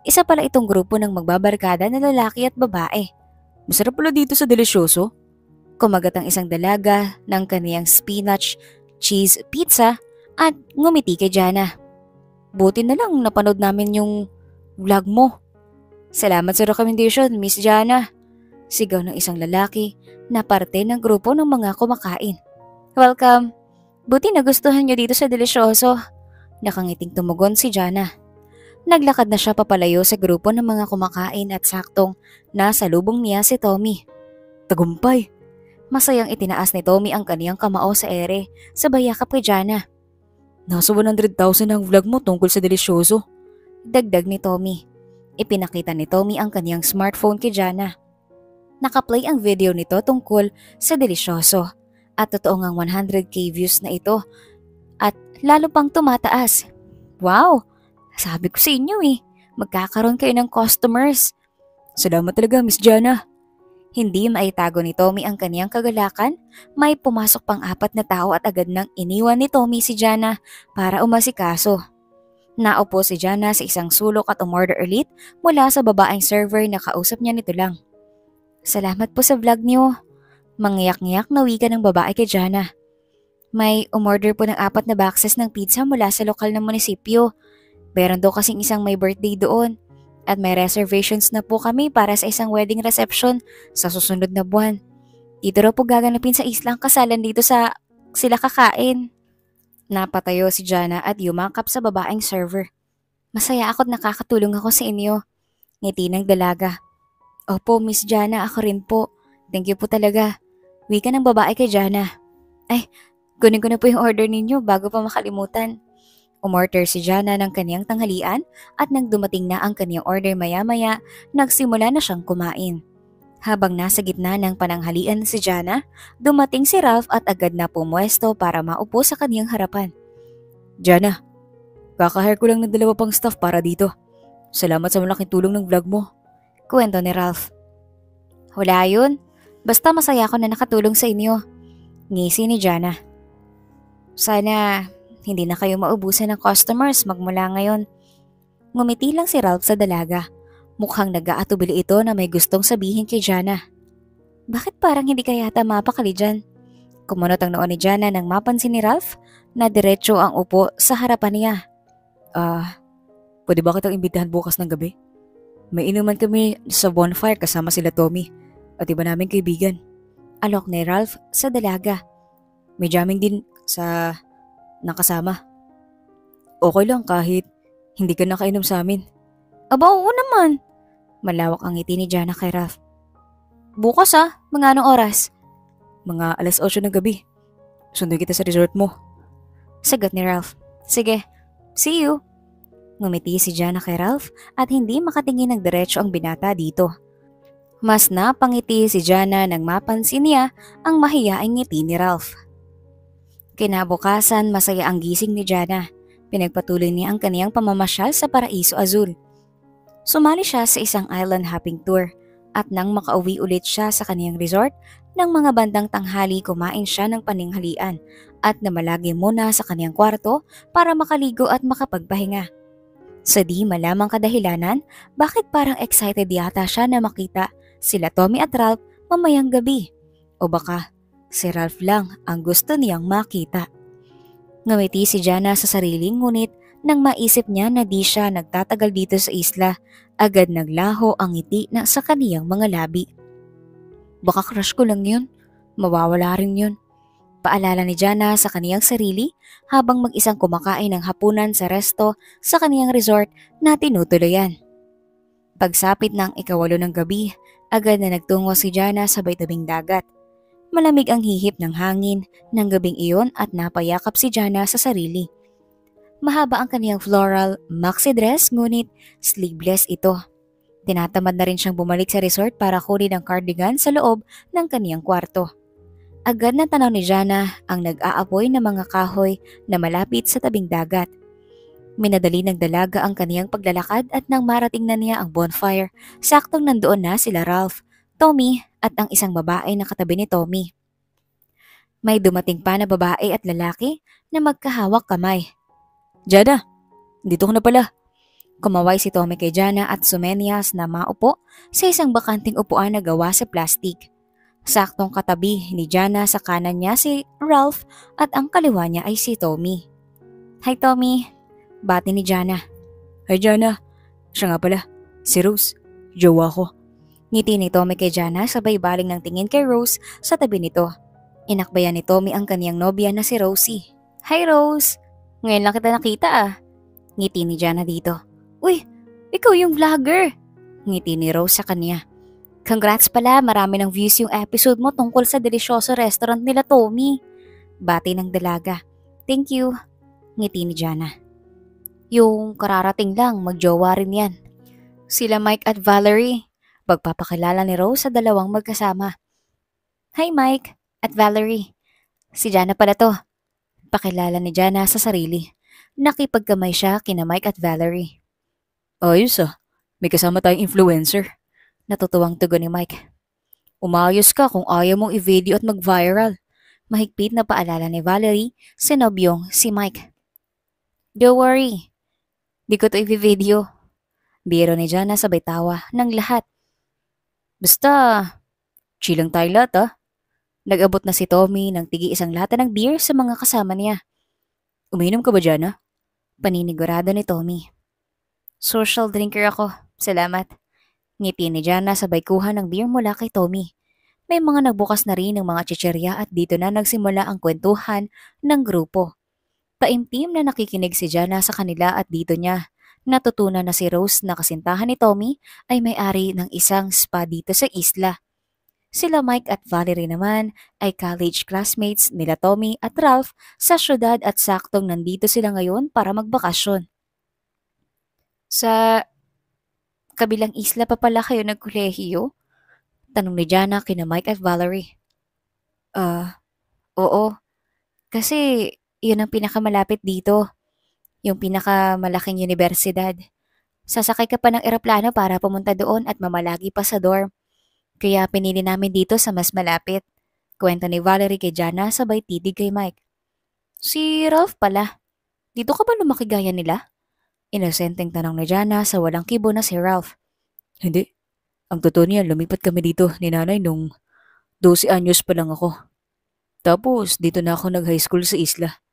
Isa pala itong grupo ng magbabarkada na lalaki at babae. Masarap pala dito sa delisyoso. Kumagat ang isang dalaga ng kaniyang spinach, cheese pizza at ngumiti kay Jana. Buti na lang napanood namin yung vlog mo. Salamat sa recommendation, Miss Jana. Sigaw ng isang lalaki na parte ng grupo ng mga kumakain. Welcome. Buti nagustuhan niyo dito sa delisyoso. Nakangiting tumugon si Jana. Naglakad na siya papalayo sa grupo ng mga kumakain at saktong nasa lubong niya si Tommy. Tagumpay. Masayang itinaas ni Tommy ang kaniyang kamao sa ere sa bayakap kay Jana. Nasa 100,000 ang vlog mo tungkol sa delisyoso. Dagdag ni Tommy. Ipinakita ni Tommy ang kaniyang smartphone kay Jana. Nakaplay ang video nito tungkol sa delisyoso at totoo ngang 100k views na ito at lalo pang tumataas. Wow! Sabi ko sa inyo eh, magkakaroon kayo ng customers. Salamat talaga, Miss Jana. Hindi maitago ni Tommy ang kaniyang kagalakan, may pumasok pang apat na tao at agad nang iniwan ni Tommy si Jana para umasikaso. Naupo si Jana sa isang sulok at umorder ulit mula sa babaeng server na kausap niya nito lang. Salamat po sa vlog niyo. Mangyak-ngyak na wika ng babae kay Jana. May umorder po ng apat na boxes ng pizza mula sa lokal ng munisipyo. Meron daw kasing isang may birthday doon at may reservations na po kami para sa isang wedding reception sa susunod na buwan. Dito raw po gaganapin sa islang kasalan dito sa sila kakain. Napatayo si Jana at yumakap sa babaeng server. Masaya ako't nakakatulong ako sa inyo. Ngiti ng dalaga. Opo, Miss Jana, ako rin po. Thank you po talaga. Wika ng babae kay Jana. Ay, kunin ko na po yung order ninyo bago pa makalimutan. Umorder si Jana ng kaniyang tanghalian at nang dumating na ang kaniyang order maya-maya, nagsimula na siyang kumain. Habang nasa gitna ng pananghalian si Jana, dumating si Ralph at agad na pumwesto para maupo sa kaniyang harapan. Jana, kakahire ko lang ng dalawa pang staff para dito. Salamat sa malaking tulong ng vlog mo. Kwento ni Ralph. Wala yun. Basta masaya ako na nakatulong sa inyo. Ngisi ni Jana. Sana hindi na kayo maubusan ng customers magmula ngayon. Ngumiti lang si Ralph sa dalaga. Mukhang nag-aatubili ito na may gustong sabihin kay Jana. Bakit parang hindi kaya yata mapakali dyan? Kumunot ang noon ni Jana nang mapansin ni Ralph na diretso ang upo sa harapan niya. Ah, uh, pwede ba kitang imbitahan bukas ng gabi? May inuman kami sa bonfire kasama sila Tommy at iba naming kaibigan. Alok ni Ralph sa dalaga. May jamming din sa nakasama. Okay lang kahit hindi ka nakainom sa amin. Aba oo naman. Malawak ang ngiti ni Jana kay Ralph. Bukas ah, mga anong oras? Mga alas 8 ng gabi. Sundan kita sa resort mo. Sagot ni Ralph. Sige, see you. Ngumiti si Jana kay Ralph at hindi makatingin ng diretso ang binata dito. Mas napangiti si Jana nang mapansin niya ang mahiyaing ngiti ni Ralph. Kinabukasan masaya ang gising ni Jana. Pinagpatuloy niya ang kaniyang pamamasyal sa Paraiso Azul. Sumali siya sa isang island hopping tour at nang makauwi ulit siya sa kaniyang resort, nang mga bandang tanghali kumain siya ng paninghalian at namalagi muna sa kaniyang kwarto para makaligo at makapagpahinga. Sa di malamang kadahilanan, bakit parang excited yata siya na makita sila Tommy at Ralph mamayang gabi? O baka si Ralph lang ang gusto niyang makita. Ngumiti si Jana sa sarili ngunit nang maisip niya na di siya nagtatagal dito sa isla, agad naglaho ang ngiti na sa kaniyang mga labi. Baka crush ko lang yun. Mawawala rin yun. Paalala ni Jana sa kaniyang sarili habang mag-isang kumakain ng hapunan sa resto sa kaniyang resort na tinutuloyan. Pagsapit ng ikawalo ng gabi, agad na nagtungo si Jana sa tabing dagat. Malamig ang hihip ng hangin ng gabing iyon at napayakap si Jana sa sarili. Mahaba ang kaniyang floral maxi dress ngunit sleeveless ito. Tinatamad na rin siyang bumalik sa resort para kunin ang cardigan sa loob ng kaniyang kwarto. Agad na tanaw ni Jana ang nag-aapoy na mga kahoy na malapit sa tabing dagat. Minadali ng dalaga ang kaniyang paglalakad at nang marating na niya ang bonfire, saktong nandoon na sila Ralph, Tommy at ang isang babae na katabi ni Tommy. May dumating pa na babae at lalaki na magkahawak kamay Jana, dito ko na pala. Kumaway si Tommy kay Jana at Sumenias na maupo sa isang bakanting upuan na gawa sa plastik. Saktong katabi ni Jana sa kanan niya si Ralph at ang kaliwa niya ay si Tommy. Hi Tommy, bati ni Jana. Hi Jana, siya nga pala, si Rose, jowa ko. Ngiti ni Tommy kay Jana sabay baling ng tingin kay Rose sa tabi nito. Inakbayan ni Tommy ang kaniyang nobya na si Rosie. Hi Rose! Ngayon lang kita nakita ah. Ngiti ni Jana dito. Uy, ikaw yung vlogger! Ngiti ni Rose sa kanya. Congrats pala, marami ng views yung episode mo tungkol sa delisyoso restaurant nila Tommy. Bati ng dalaga. Thank you. Ngiti ni Jana. Yung kararating lang, magjowa rin yan. Sila Mike at Valerie. Pagpapakilala ni Rose sa dalawang magkasama. Hi Mike at Valerie. Si Jana pala to. Pakilala ni Jana sa sarili. Nakipagkamay siya kina Mike at Valerie. Ayos ah. May kasama tayong influencer. Natutuwang tugon ni Mike. Umayos ka kung ayaw mong i-video at mag-viral. Mahigpit na paalala ni Valerie sa nobyong si Mike. Don't worry. Di ko to i-video. Biro ni Jana sabay tawa ng lahat. Basta, chill lang tayo lahat ah. Nag-abot na si Tommy ng tigi isang lata ng beer sa mga kasama niya. Uminom ka ba dyan ah? Paninigurado ni Tommy. Social drinker ako. Salamat. Ngiti ni Jana sabay kuha ng beer mula kay Tommy. May mga nagbukas na rin ng mga chicherya at dito na nagsimula ang kwentuhan ng grupo. Taimtim na nakikinig si Jana sa kanila at dito niya natutunan na si Rose na kasintahan ni Tommy ay may-ari ng isang spa dito sa isla. Sila Mike at Valerie naman ay college classmates nila Tommy at Ralph sa syudad at saktong nandito sila ngayon para magbakasyon. Sa kabilang isla pa pala kayo nagkolehiyo? Tanong ni Jana kina Mike at Valerie. Ah, uh, oo. Kasi yun ang pinakamalapit dito. Yung pinakamalaking universidad. Sasakay ka pa ng eroplano para pumunta doon at mamalagi pa sa dorm. Kaya pinili namin dito sa mas malapit. Kwento ni Valerie kay Jana sabay titig kay Mike. Si Ralph pala. Dito ka ba lumaki gaya nila? Inosenteng tanong ni Jana sa walang kibo na si Ralph. Hindi. Ang totoo niya, lumipat kami dito ni nanay nung 12 anyos pa lang ako. Tapos, dito na ako nag-high school sa isla.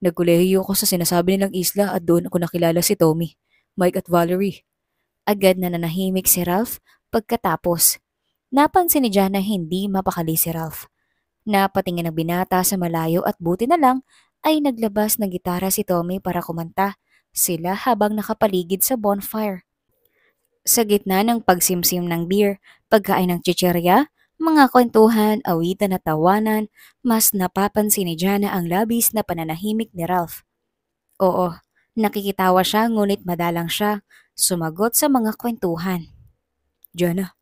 Nagkolehiyo ako sa sinasabi nilang isla at doon ako nakilala si Tommy, Mike at Valerie. Agad na nanahimik si Ralph pagkatapos. Napansin ni Jana hindi mapakali si Ralph. Napatingin ang binata sa malayo at buti na lang ay naglabas ng gitara si Tommy para kumanta sila habang nakapaligid sa bonfire. Sa gitna ng pagsimsim ng beer, pagkain ng chicherya, mga kwentuhan, awitan at tawanan, mas napapansin ni Jana ang labis na pananahimik ni Ralph. Oo, nakikitawa siya ngunit madalang siya, sumagot sa mga kwentuhan. Jana.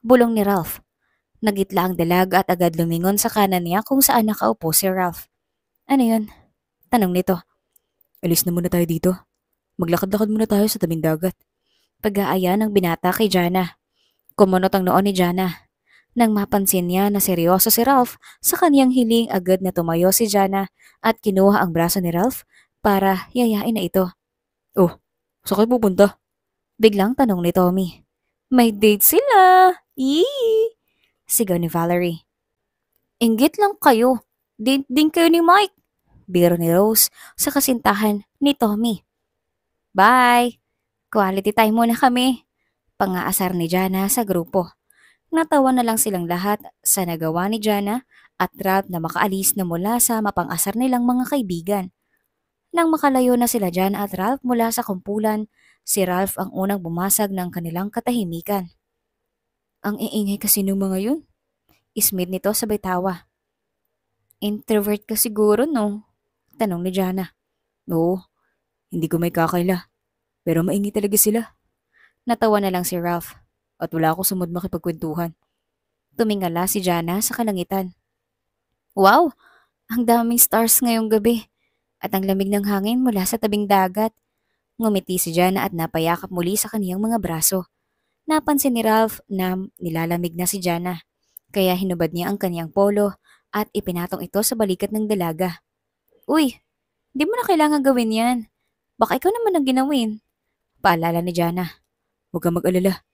Bulong ni Ralph. Nagitla ang dalaga at agad lumingon sa kanan niya kung saan nakaupo si Ralph. Ano yun? Tanong nito. Alis na muna tayo dito. Maglakad-lakad muna tayo sa tabing dagat. Pag-aaya ng binata kay Jana. Kumunot ang noon ni Jana. Nang mapansin niya na seryoso si Ralph, sa kaniyang hiling agad na tumayo si Jana at kinuha ang braso ni Ralph para yayain na ito. Oh, saan kayo pupunta? Biglang tanong ni Tommy. May date sila! Yee! Sigaw ni Valerie. Inggit lang kayo. Date din kayo ni Mike. Biro ni Rose sa kasintahan ni Tommy. Bye! Quality time muna kami. Pangaasar ni Jana sa grupo. Natawa na lang silang lahat sa nagawa ni Jana at Ralph na makaalis na mula sa mapangasar nilang mga kaibigan. Nang makalayo na sila Jana at Ralph mula sa kumpulan, si Ralph ang unang bumasag ng kanilang katahimikan. Ang iingay kasi ng mga yun. Ismid nito sabay tawa. Introvert ka siguro, no? Tanong ni Jana. Oo, hindi ko may kakaila. Pero maingi talaga sila. Natawa na lang si Ralph at wala ako sumod makipagkwentuhan. Tumingala si Jana sa kalangitan. Wow! Ang daming stars ngayong gabi at ang lamig ng hangin mula sa tabing dagat. Ngumiti si Jana at napayakap muli sa kaniyang mga braso. Napansin ni Ralph na nilalamig na si Jana, kaya hinubad niya ang kaniyang polo at ipinatong ito sa balikat ng dalaga. Uy, di mo na kailangan gawin yan. Baka ikaw naman ang ginawin. Paalala ni Jana. Huwag kang mag-alala.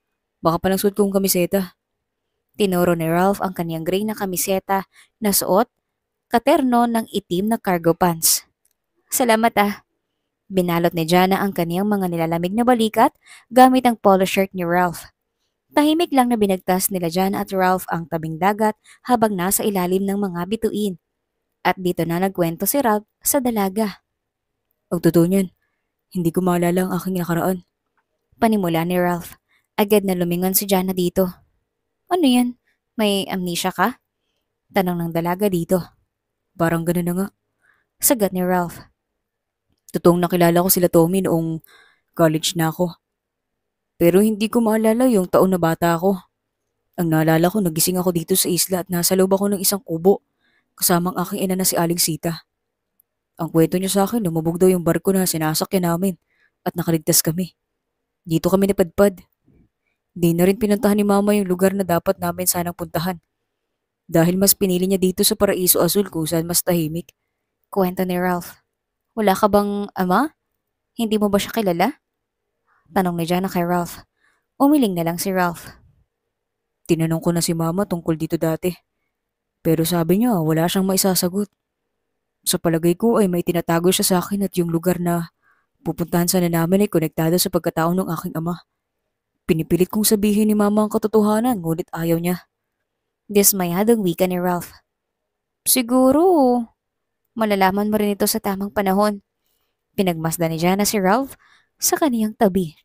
Baka palang suot kong kamiseta. Tinuro ni Ralph ang kanyang gray na kamiseta na suot, katerno ng itim na cargo pants. Salamat ah. Binalot ni Jana ang kaniyang mga nilalamig na balikat gamit ang polo shirt ni Ralph. Tahimik lang na binagtas nila Jana at Ralph ang tabing dagat habang nasa ilalim ng mga bituin. At dito na nagkwento si Ralph sa dalaga. Ang totoo niyan, hindi ko maalala ang aking nakaraan. Panimula ni Ralph. Agad na lumingon si Jana dito. Ano yan? May amnesia ka? Tanong ng dalaga dito. Parang ganun na nga. Sagot ni Ralph. Totoong nakilala ko sila Tommy noong college na ako. Pero hindi ko maalala yung taon na bata ako. Ang naalala ko, nagising ako dito sa isla at nasa loob ako ng isang kubo kasamang aking ina na si Aling Sita. Ang kwento niya sa akin, lumubog daw yung barko na sinasakyan namin at nakaligtas kami. Dito kami napadpad. Di na rin pinuntahan ni mama yung lugar na dapat namin sanang puntahan. Dahil mas pinili niya dito sa Paraiso Azul kung saan mas tahimik. Kwento ni Ralph. Wala ka bang ama? Hindi mo ba siya kilala? Tanong ni Jana kay Ralph. Umiling na lang si Ralph. Tinanong ko na si mama tungkol dito dati. Pero sabi niya wala siyang maisasagot. Sa palagay ko ay may tinatago siya sa akin at yung lugar na pupuntahan sana namin ay konektado sa pagkatao ng aking ama. Pinipilit kong sabihin ni mama ang katotohanan ngunit ayaw niya. Dismayadong wika ni Ralph. Siguro, malalaman mo rin ito sa tamang panahon. Pinagmasdan ni Jana si Ralph sa kaniyang tabi.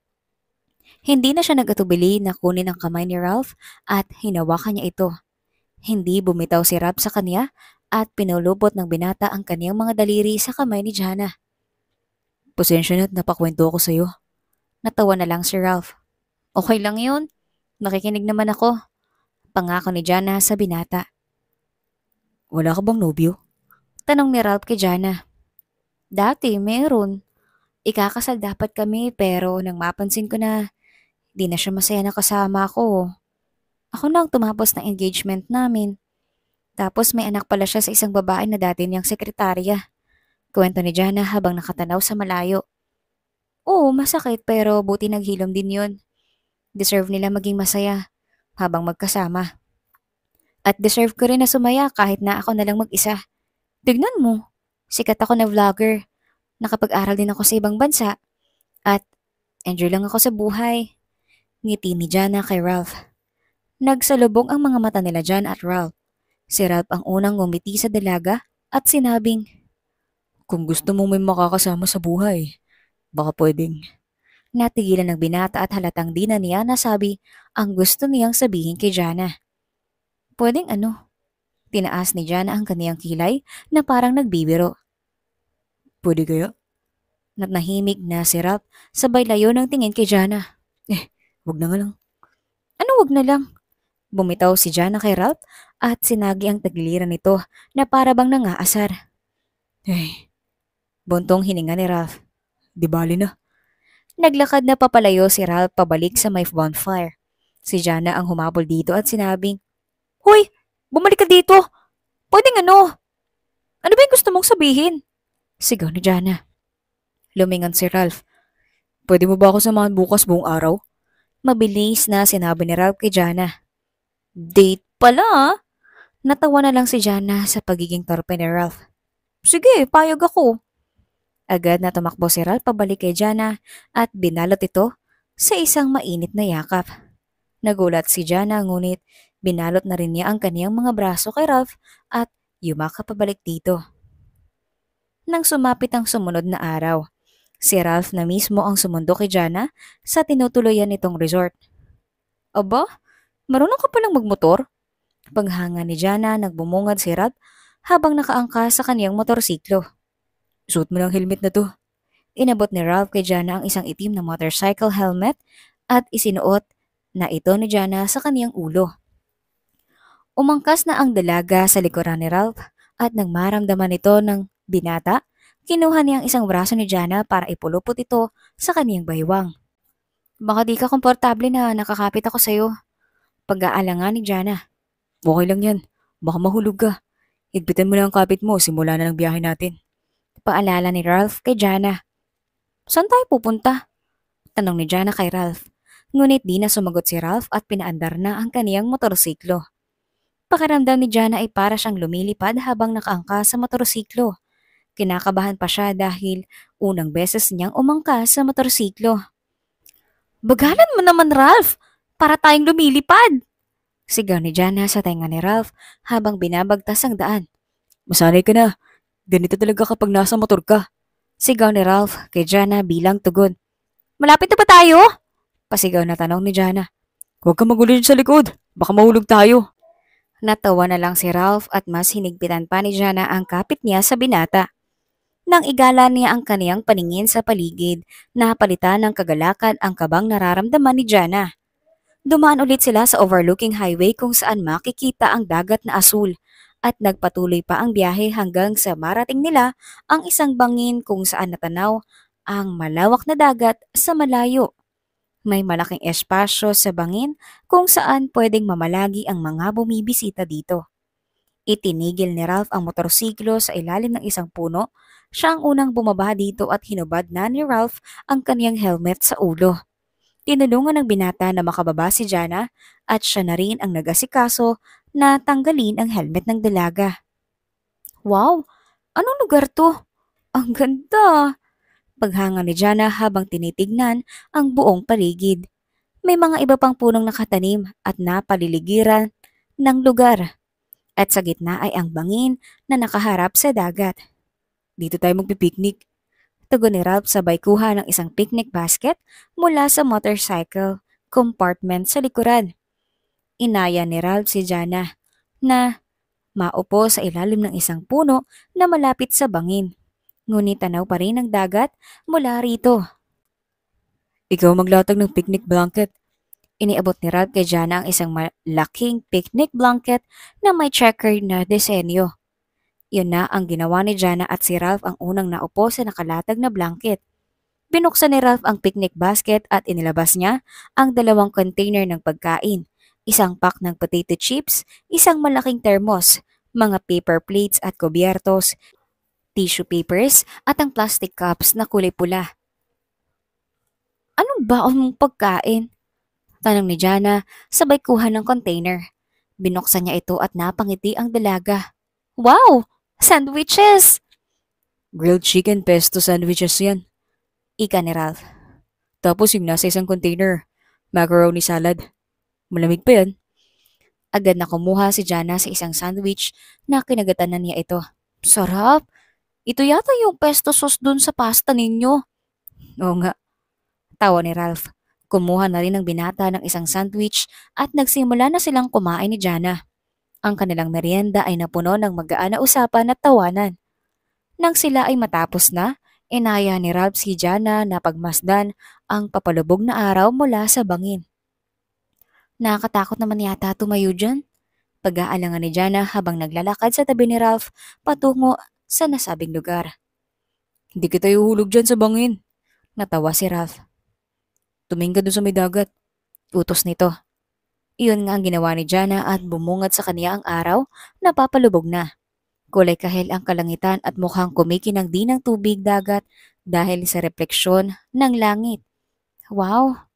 Hindi na siya nagatubili na kunin ang kamay ni Ralph at hinawakan niya ito. Hindi bumitaw si Ralph sa kanya at pinulupot ng binata ang kaniyang mga daliri sa kamay ni Jana. Pasensya na't napakwento ako sa'yo. Natawa na lang si Ralph. Okay lang yun. Nakikinig naman ako. Pangako ni Jana sa binata. Wala ka bang nobyo? Tanong ni Ralph kay Jana. Dati, meron. Ikakasal dapat kami pero nang mapansin ko na di na siya masaya na kasama ko. Ako lang tumapos ng engagement namin. Tapos may anak pala siya sa isang babae na dati niyang sekretarya. Kwento ni Jana habang nakatanaw sa malayo. Oo, masakit pero buti naghilom din yun. Deserve nila maging masaya habang magkasama. At deserve ko rin na sumaya kahit na ako na lang mag-isa. Tignan mo, sikat ako na vlogger. Nakapag-aral din ako sa ibang bansa. At enjoy lang ako sa buhay. Ngiti ni Jana kay Ralph. Nagsalubong ang mga mata nila Jan at Ralph. Si Ralph ang unang ngumiti sa dalaga at sinabing, Kung gusto mong may makakasama sa buhay, baka pwedeng. Natigilan ng binata at halatang di na niya nasabi ang gusto niyang sabihin kay Jana. Pwedeng ano? Tinaas ni Jana ang kaniyang kilay na parang nagbibiro. Pwede kaya? Natnahimik na si Ralph sabay layo ng tingin kay Jana. Eh, wag na nga lang. Ano wag na lang? Bumitaw si Jana kay Ralph at sinagi ang tagiliran nito na para bang nangaasar. Eh, Buntong hininga ni Ralph. di bali na. Naglakad na papalayo si Ralph pabalik sa may bonfire. Si Jana ang humabol dito at sinabing, Hoy! Bumalik ka dito! Pwedeng ano? Ano ba yung gusto mong sabihin? Sigaw ni Jana. Lumingon si Ralph. Pwede mo ba ako samahan bukas buong araw? Mabilis na sinabi ni Ralph kay Jana. Date pala ah. Natawa na lang si Jana sa pagiging torpe ni Ralph. Sige, payag ako. Agad na tumakbo si Ralph pabalik kay Jana at binalot ito sa isang mainit na yakap. Nagulat si Jana ngunit binalot na rin niya ang kaniyang mga braso kay Ralph at yumakap pabalik dito. Nang sumapit ang sumunod na araw, si Ralph na mismo ang sumundo kay Jana sa tinutuloyan nitong resort. Aba, marunong ka palang magmotor? Paghanga ni Jana, nagbumungad si Ralph habang nakaangka sa kaniyang motorsiklo. Suot mo ng helmet na to. Inabot ni Ralph kay Jana ang isang itim na motorcycle helmet at isinuot na ito ni Jana sa kaniyang ulo. Umangkas na ang dalaga sa likuran ni Ralph at nang maramdaman ito ng binata, kinuha niya ang isang braso ni Jana para ipulupot ito sa kaniyang baywang. Baka di ka komportable na nakakapit ako sa'yo. Pag-aalangan ni Jana. Okay lang yan. Baka mahulog ka. Higpitan mo lang ang kapit mo simula na ng biyahe natin. Paalala ni Ralph kay Jana. Saan tayo pupunta? Tanong ni Jana kay Ralph. Ngunit di na sumagot si Ralph at pinaandar na ang kaniyang motorsiklo. Pakiramdam ni Jana ay para siyang lumilipad habang nakaangka sa motorsiklo. Kinakabahan pa siya dahil unang beses niyang umangka sa motorsiklo. Bagalan mo naman, Ralph! Para tayong lumilipad! Sigaw ni Jana sa tenga ni Ralph habang binabagtas ang daan. Masanay ka na. Ganito talaga kapag nasa motor ka. Sigaw ni Ralph kay Jana bilang tugon. Malapit na ba tayo? Pasigaw na tanong ni Jana. Huwag ka magulo sa likod. Baka mahulog tayo. Natawa na lang si Ralph at mas hinigpitan pa ni Jana ang kapit niya sa binata. Nang igala niya ang kaniyang paningin sa paligid, napalitan ng kagalakan ang kabang nararamdaman ni Jana. Dumaan ulit sila sa overlooking highway kung saan makikita ang dagat na asul at nagpatuloy pa ang biyahe hanggang sa marating nila ang isang bangin kung saan natanaw ang malawak na dagat sa malayo. May malaking espasyo sa bangin kung saan pwedeng mamalagi ang mga bumibisita dito. Itinigil ni Ralph ang motorsiklo sa ilalim ng isang puno. Siya ang unang bumaba dito at hinubad na ni Ralph ang kaniyang helmet sa ulo. Tinulungan ng binata na makababa si Jana at siya na rin ang nagasikaso na tanggalin ang helmet ng dalaga. Wow! Anong lugar to? Ang ganda! Paghanga ni Jana habang tinitignan ang buong paligid. May mga iba pang punong nakatanim at napaliligiran ng lugar. At sa gitna ay ang bangin na nakaharap sa dagat. Dito tayo magpipiknik. Tugon ni Ralph sabay kuha ng isang picnic basket mula sa motorcycle compartment sa likuran. Inaya ni Ralph si Jana na maupo sa ilalim ng isang puno na malapit sa bangin. Ngunit tanaw pa rin ang dagat mula rito. Ikaw maglatag ng picnic blanket. Iniabot ni Ralph kay Jana ang isang malaking picnic blanket na may checkered na disenyo. Yun na ang ginawa ni Jana at si Ralph ang unang naupo sa nakalatag na blanket. Binuksan ni Ralph ang picnic basket at inilabas niya ang dalawang container ng pagkain, isang pack ng potato chips, isang malaking termos, mga paper plates at kubyertos, tissue papers at ang plastic cups na kulay pula. Anong baon mong pagkain? Tanong ni Jana sabay kuha ng container. Binuksan niya ito at napangiti ang dalaga. Wow! Sandwiches! Grilled chicken pesto sandwiches yan. Ika ni Ralph. Tapos yung nasa isang container, macaroni salad. Malamig pa yan. Agad na kumuha si Jana sa isang sandwich na kinagatanan niya ito. Sarap! Ito yata yung pesto sauce dun sa pasta ninyo. Oo nga. Tawa ni Ralph. Kumuha na rin ng binata ng isang sandwich at nagsimula na silang kumain ni Jana. Ang kanilang merienda ay napuno ng magaan na usapan at tawanan. Nang sila ay matapos na, inaya ni Ralph si Jana na pagmasdan ang papalubog na araw mula sa bangin. Nakakatakot naman yata tumayo dyan. Pag-aalangan ni Jana habang naglalakad sa tabi ni Ralph patungo sa nasabing lugar. Hindi kita ihulog dyan sa bangin. Natawa si Ralph. Tumingin ka doon sa may dagat. Utos nito. Iyon nga ang ginawa ni Jana at bumungad sa kaniya ang araw na papalubog na. Kulay kahel ang kalangitan at mukhang kumikinang din ng tubig dagat dahil sa refleksyon ng langit. Wow!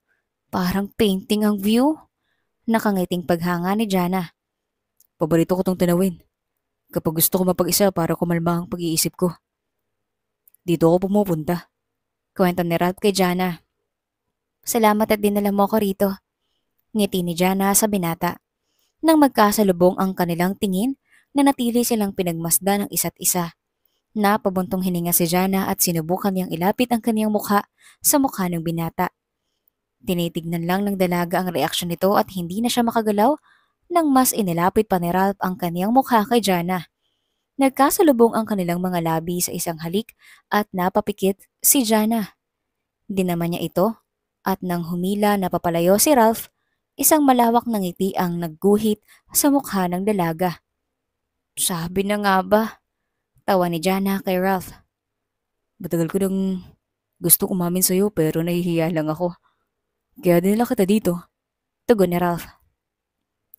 Parang painting ang view. Nakangiting paghanga ni Jana. Paborito ko tong tanawin. Kapag gusto ko mapag-isa para kumalma ang pag-iisip ko. Dito ako pumupunta. Kwento ni Ralph kay Jana. Salamat at dinala mo ako rito. Ngiti ni Jana sa binata. Nang magkasalubong ang kanilang tingin, nanatili silang pinagmasdan ng isa't isa. Napabuntong hininga si Jana at sinubukan niyang ilapit ang kaniyang mukha sa mukha ng binata. Tinitignan lang ng dalaga ang reaksyon nito at hindi na siya makagalaw nang mas inilapit pa ni Ralph ang kaniyang mukha kay Jana. Nagkasalubong ang kanilang mga labi sa isang halik at napapikit si Jana. Di naman niya ito at nang humila na papalayo si Ralph, Isang malawak na ngiti ang nagguhit sa mukha ng dalaga. Sabi na nga ba? Tawa ni Jana kay Ralph. Matagal ko nang gusto umamin sa'yo pero nahihiya lang ako. Kaya dinala kita dito. Tugon ni Ralph.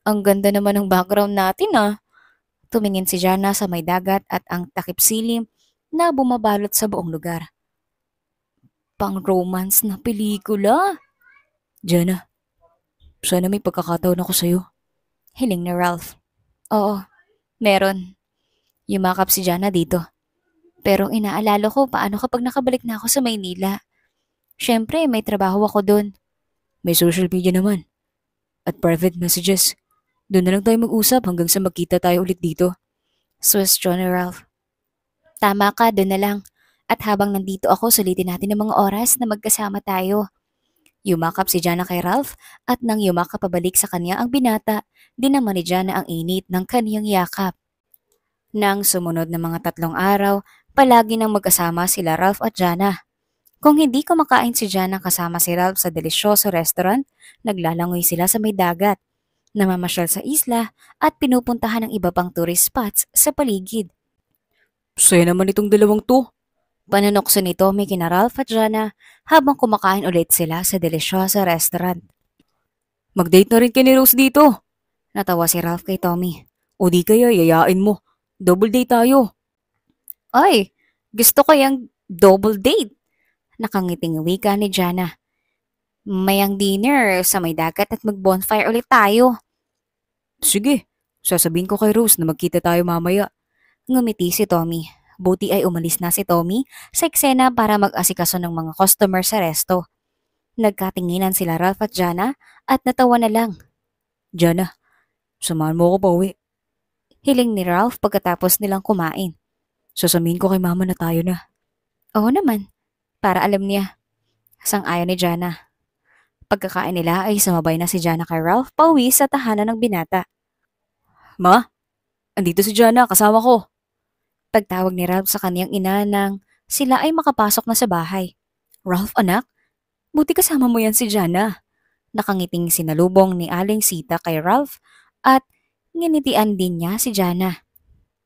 Ang ganda naman ng background natin ah. Tumingin si Jana sa may dagat at ang takip silim na bumabalot sa buong lugar. Pang romance na pelikula. Jana, sana may pagkakataon ako sa'yo. Hiling ni Ralph. Oo, meron. Yumakap si Jana dito. Pero inaalala ko paano kapag nakabalik na ako sa Maynila. Siyempre, may trabaho ako doon. May social media naman. At private messages. Doon na lang tayo mag-usap hanggang sa magkita tayo ulit dito. Suwestyon ni Ralph. Tama ka, doon na lang. At habang nandito ako, sulitin natin ang mga oras na magkasama tayo. Yumakap si Jana kay Ralph at nang yumakap pabalik sa kanya ang binata, dinaman ni Jana ang init ng kaniyang yakap. Nang sumunod na mga tatlong araw, palagi nang magkasama sila Ralph at Jana. Kung hindi kumakain si Jana kasama si Ralph sa delisyoso restaurant, naglalangoy sila sa may dagat, namamasyal sa isla at pinupuntahan ng iba pang tourist spots sa paligid. Saya naman itong dalawang to. Panunokso ni Tommy kina Ralph at Jana habang kumakain ulit sila sa delisyoso restaurant. Mag-date na rin kay ni Rose dito. Natawa si Ralph kay Tommy. O di kaya yayain mo. Double date tayo. Ay, gusto ko yung double date. Nakangiting wika ni Jana. Mayang dinner sa may dagat at mag-bonfire ulit tayo. Sige, sasabihin ko kay Rose na magkita tayo mamaya. Ngumiti si Tommy. Buti ay umalis na si Tommy sa eksena para mag-asikaso ng mga customer sa resto. Nagkatinginan sila Ralph at Jana at natawa na lang. Jana, samahan mo ako pa uwi. Hiling ni Ralph pagkatapos nilang kumain. Sasabihin ko kay mama na tayo na. Oo naman, para alam niya. Sang-ayon ni Jana. Pagkakain nila ay sumabay na si Jana kay Ralph pauwi sa tahanan ng binata. Ma, andito si Jana, kasama ko. Pagtawag ni Ralph sa kaniyang ina nang sila ay makapasok na sa bahay. Ralph anak, buti kasama mo yan si Jana. Nakangiting sinalubong ni Aling Sita kay Ralph at Nginitian din niya si Jana.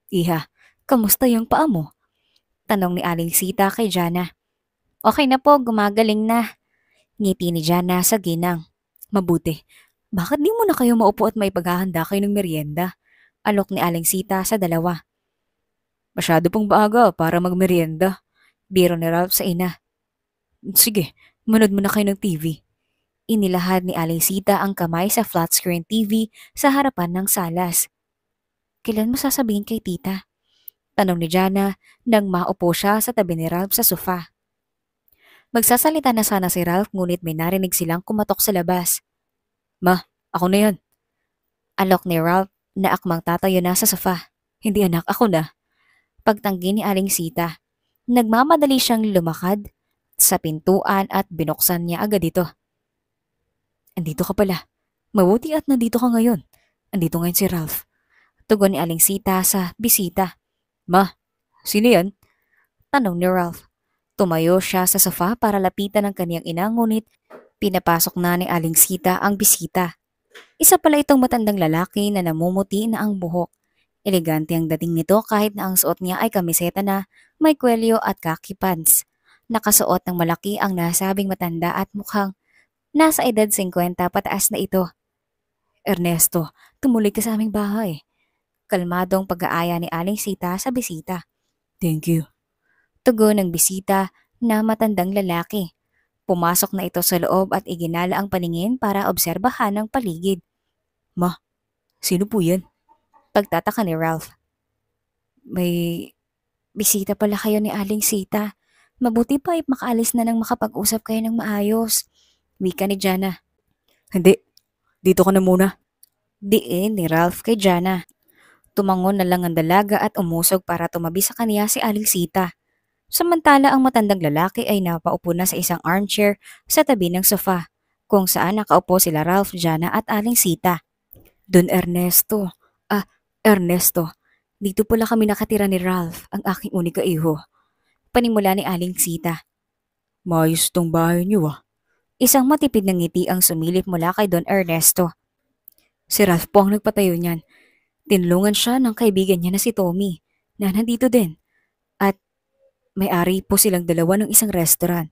Iha, kamusta yung paa mo? Tanong ni Aling Sita kay Jana. Okay na po, gumagaling na. Ngiti ni Jana sa ginang. Mabuti. Bakit di mo na kayo maupo at may paghahanda kayo ng merienda? Alok ni Aling Sita sa dalawa. Masyado pong baaga para magmerienda. Biro ni Ralph sa ina. Sige, manood mo na kayo ng TV. Inilahad ni Aling Sita ang kamay sa flat screen TV sa harapan ng salas. Kailan mo sasabihin kay tita? Tanong ni Jana nang maupo siya sa tabi ni Ralph sa sofa. Magsasalita na sana si Ralph ngunit may narinig silang kumatok sa labas. Ma, ako na yan. Alok ni Ralph na akmang tatayo na sa sofa. Hindi anak, ako na. Pagtanggi ni Aling Sita, nagmamadali siyang lumakad sa pintuan at binuksan niya agad ito. Andito ka pala. Mabuti at nandito ka ngayon. Andito ngayon si Ralph. Tugon ni Aling Sita sa bisita. Ma, sino yan? Tanong ni Ralph. Tumayo siya sa sofa para lapitan ng kaniyang ina ngunit pinapasok na ni Aling Sita ang bisita. Isa pala itong matandang lalaki na namumuti na ang buhok. Elegante ang dating nito kahit na ang suot niya ay kamiseta na may kwelyo at khaki pants. Nakasuot ng malaki ang nasabing matanda at mukhang Nasa edad 50 pataas na ito. Ernesto, tumuloy ka sa aming bahay. Kalmadong pag-aaya ni Aling Sita sa bisita. Thank you. Tugon ng bisita na matandang lalaki. Pumasok na ito sa loob at iginala ang paningin para obserbahan ang paligid. Ma, sino po yan? Pagtataka ni Ralph. May bisita pala kayo ni Aling Sita. Mabuti pa ay makaalis na nang makapag-usap kayo ng maayos. Wika ni Jana. Hindi. Dito ka na muna. Diin ni Ralph kay Jana. Tumangon na lang ang dalaga at umusog para tumabi sa kaniya si Aling Sita. Samantala ang matandang lalaki ay napaupo na sa isang armchair sa tabi ng sofa, kung saan nakaupo sila Ralph, Jana at Aling Sita. Don Ernesto. Ah, Ernesto. Dito pala kami nakatira ni Ralph, ang aking unika iho. Panimula ni Aling Sita. Maayos tong bahay niyo ah. Isang matipid na ngiti ang sumilip mula kay Don Ernesto. Si Ralph po ang nagpatayo niyan. Tinulungan siya ng kaibigan niya na si Tommy, na nandito din. May-ari po silang dalawa ng isang restaurant.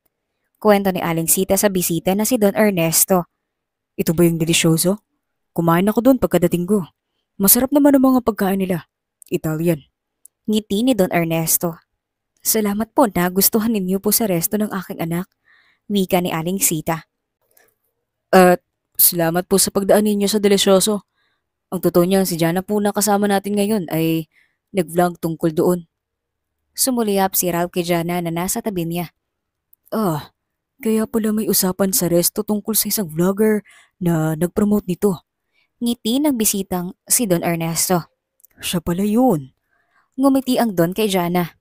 Kwento ni Aling Sita sa bisita na si Don Ernesto. Ito ba yung delisyoso? Kumain ako doon pagkadating ko. Masarap naman ang mga pagkain nila. Italian. Ngiti ni Don Ernesto. Salamat po na gustuhan ninyo po sa resto ng aking anak wika ni Aling Sita. At salamat po sa pagdaan ninyo sa delisyoso. Ang totoo niyan, si Jana po na kasama natin ngayon ay nag-vlog tungkol doon. Sumuliyap si Ralph kay Jana na nasa tabi niya. Ah, kaya pala may usapan sa resto tungkol sa isang vlogger na nag-promote nito. Ngiti ng bisitang si Don Ernesto. Siya pala yun. Ngumiti ang Don kay Jana.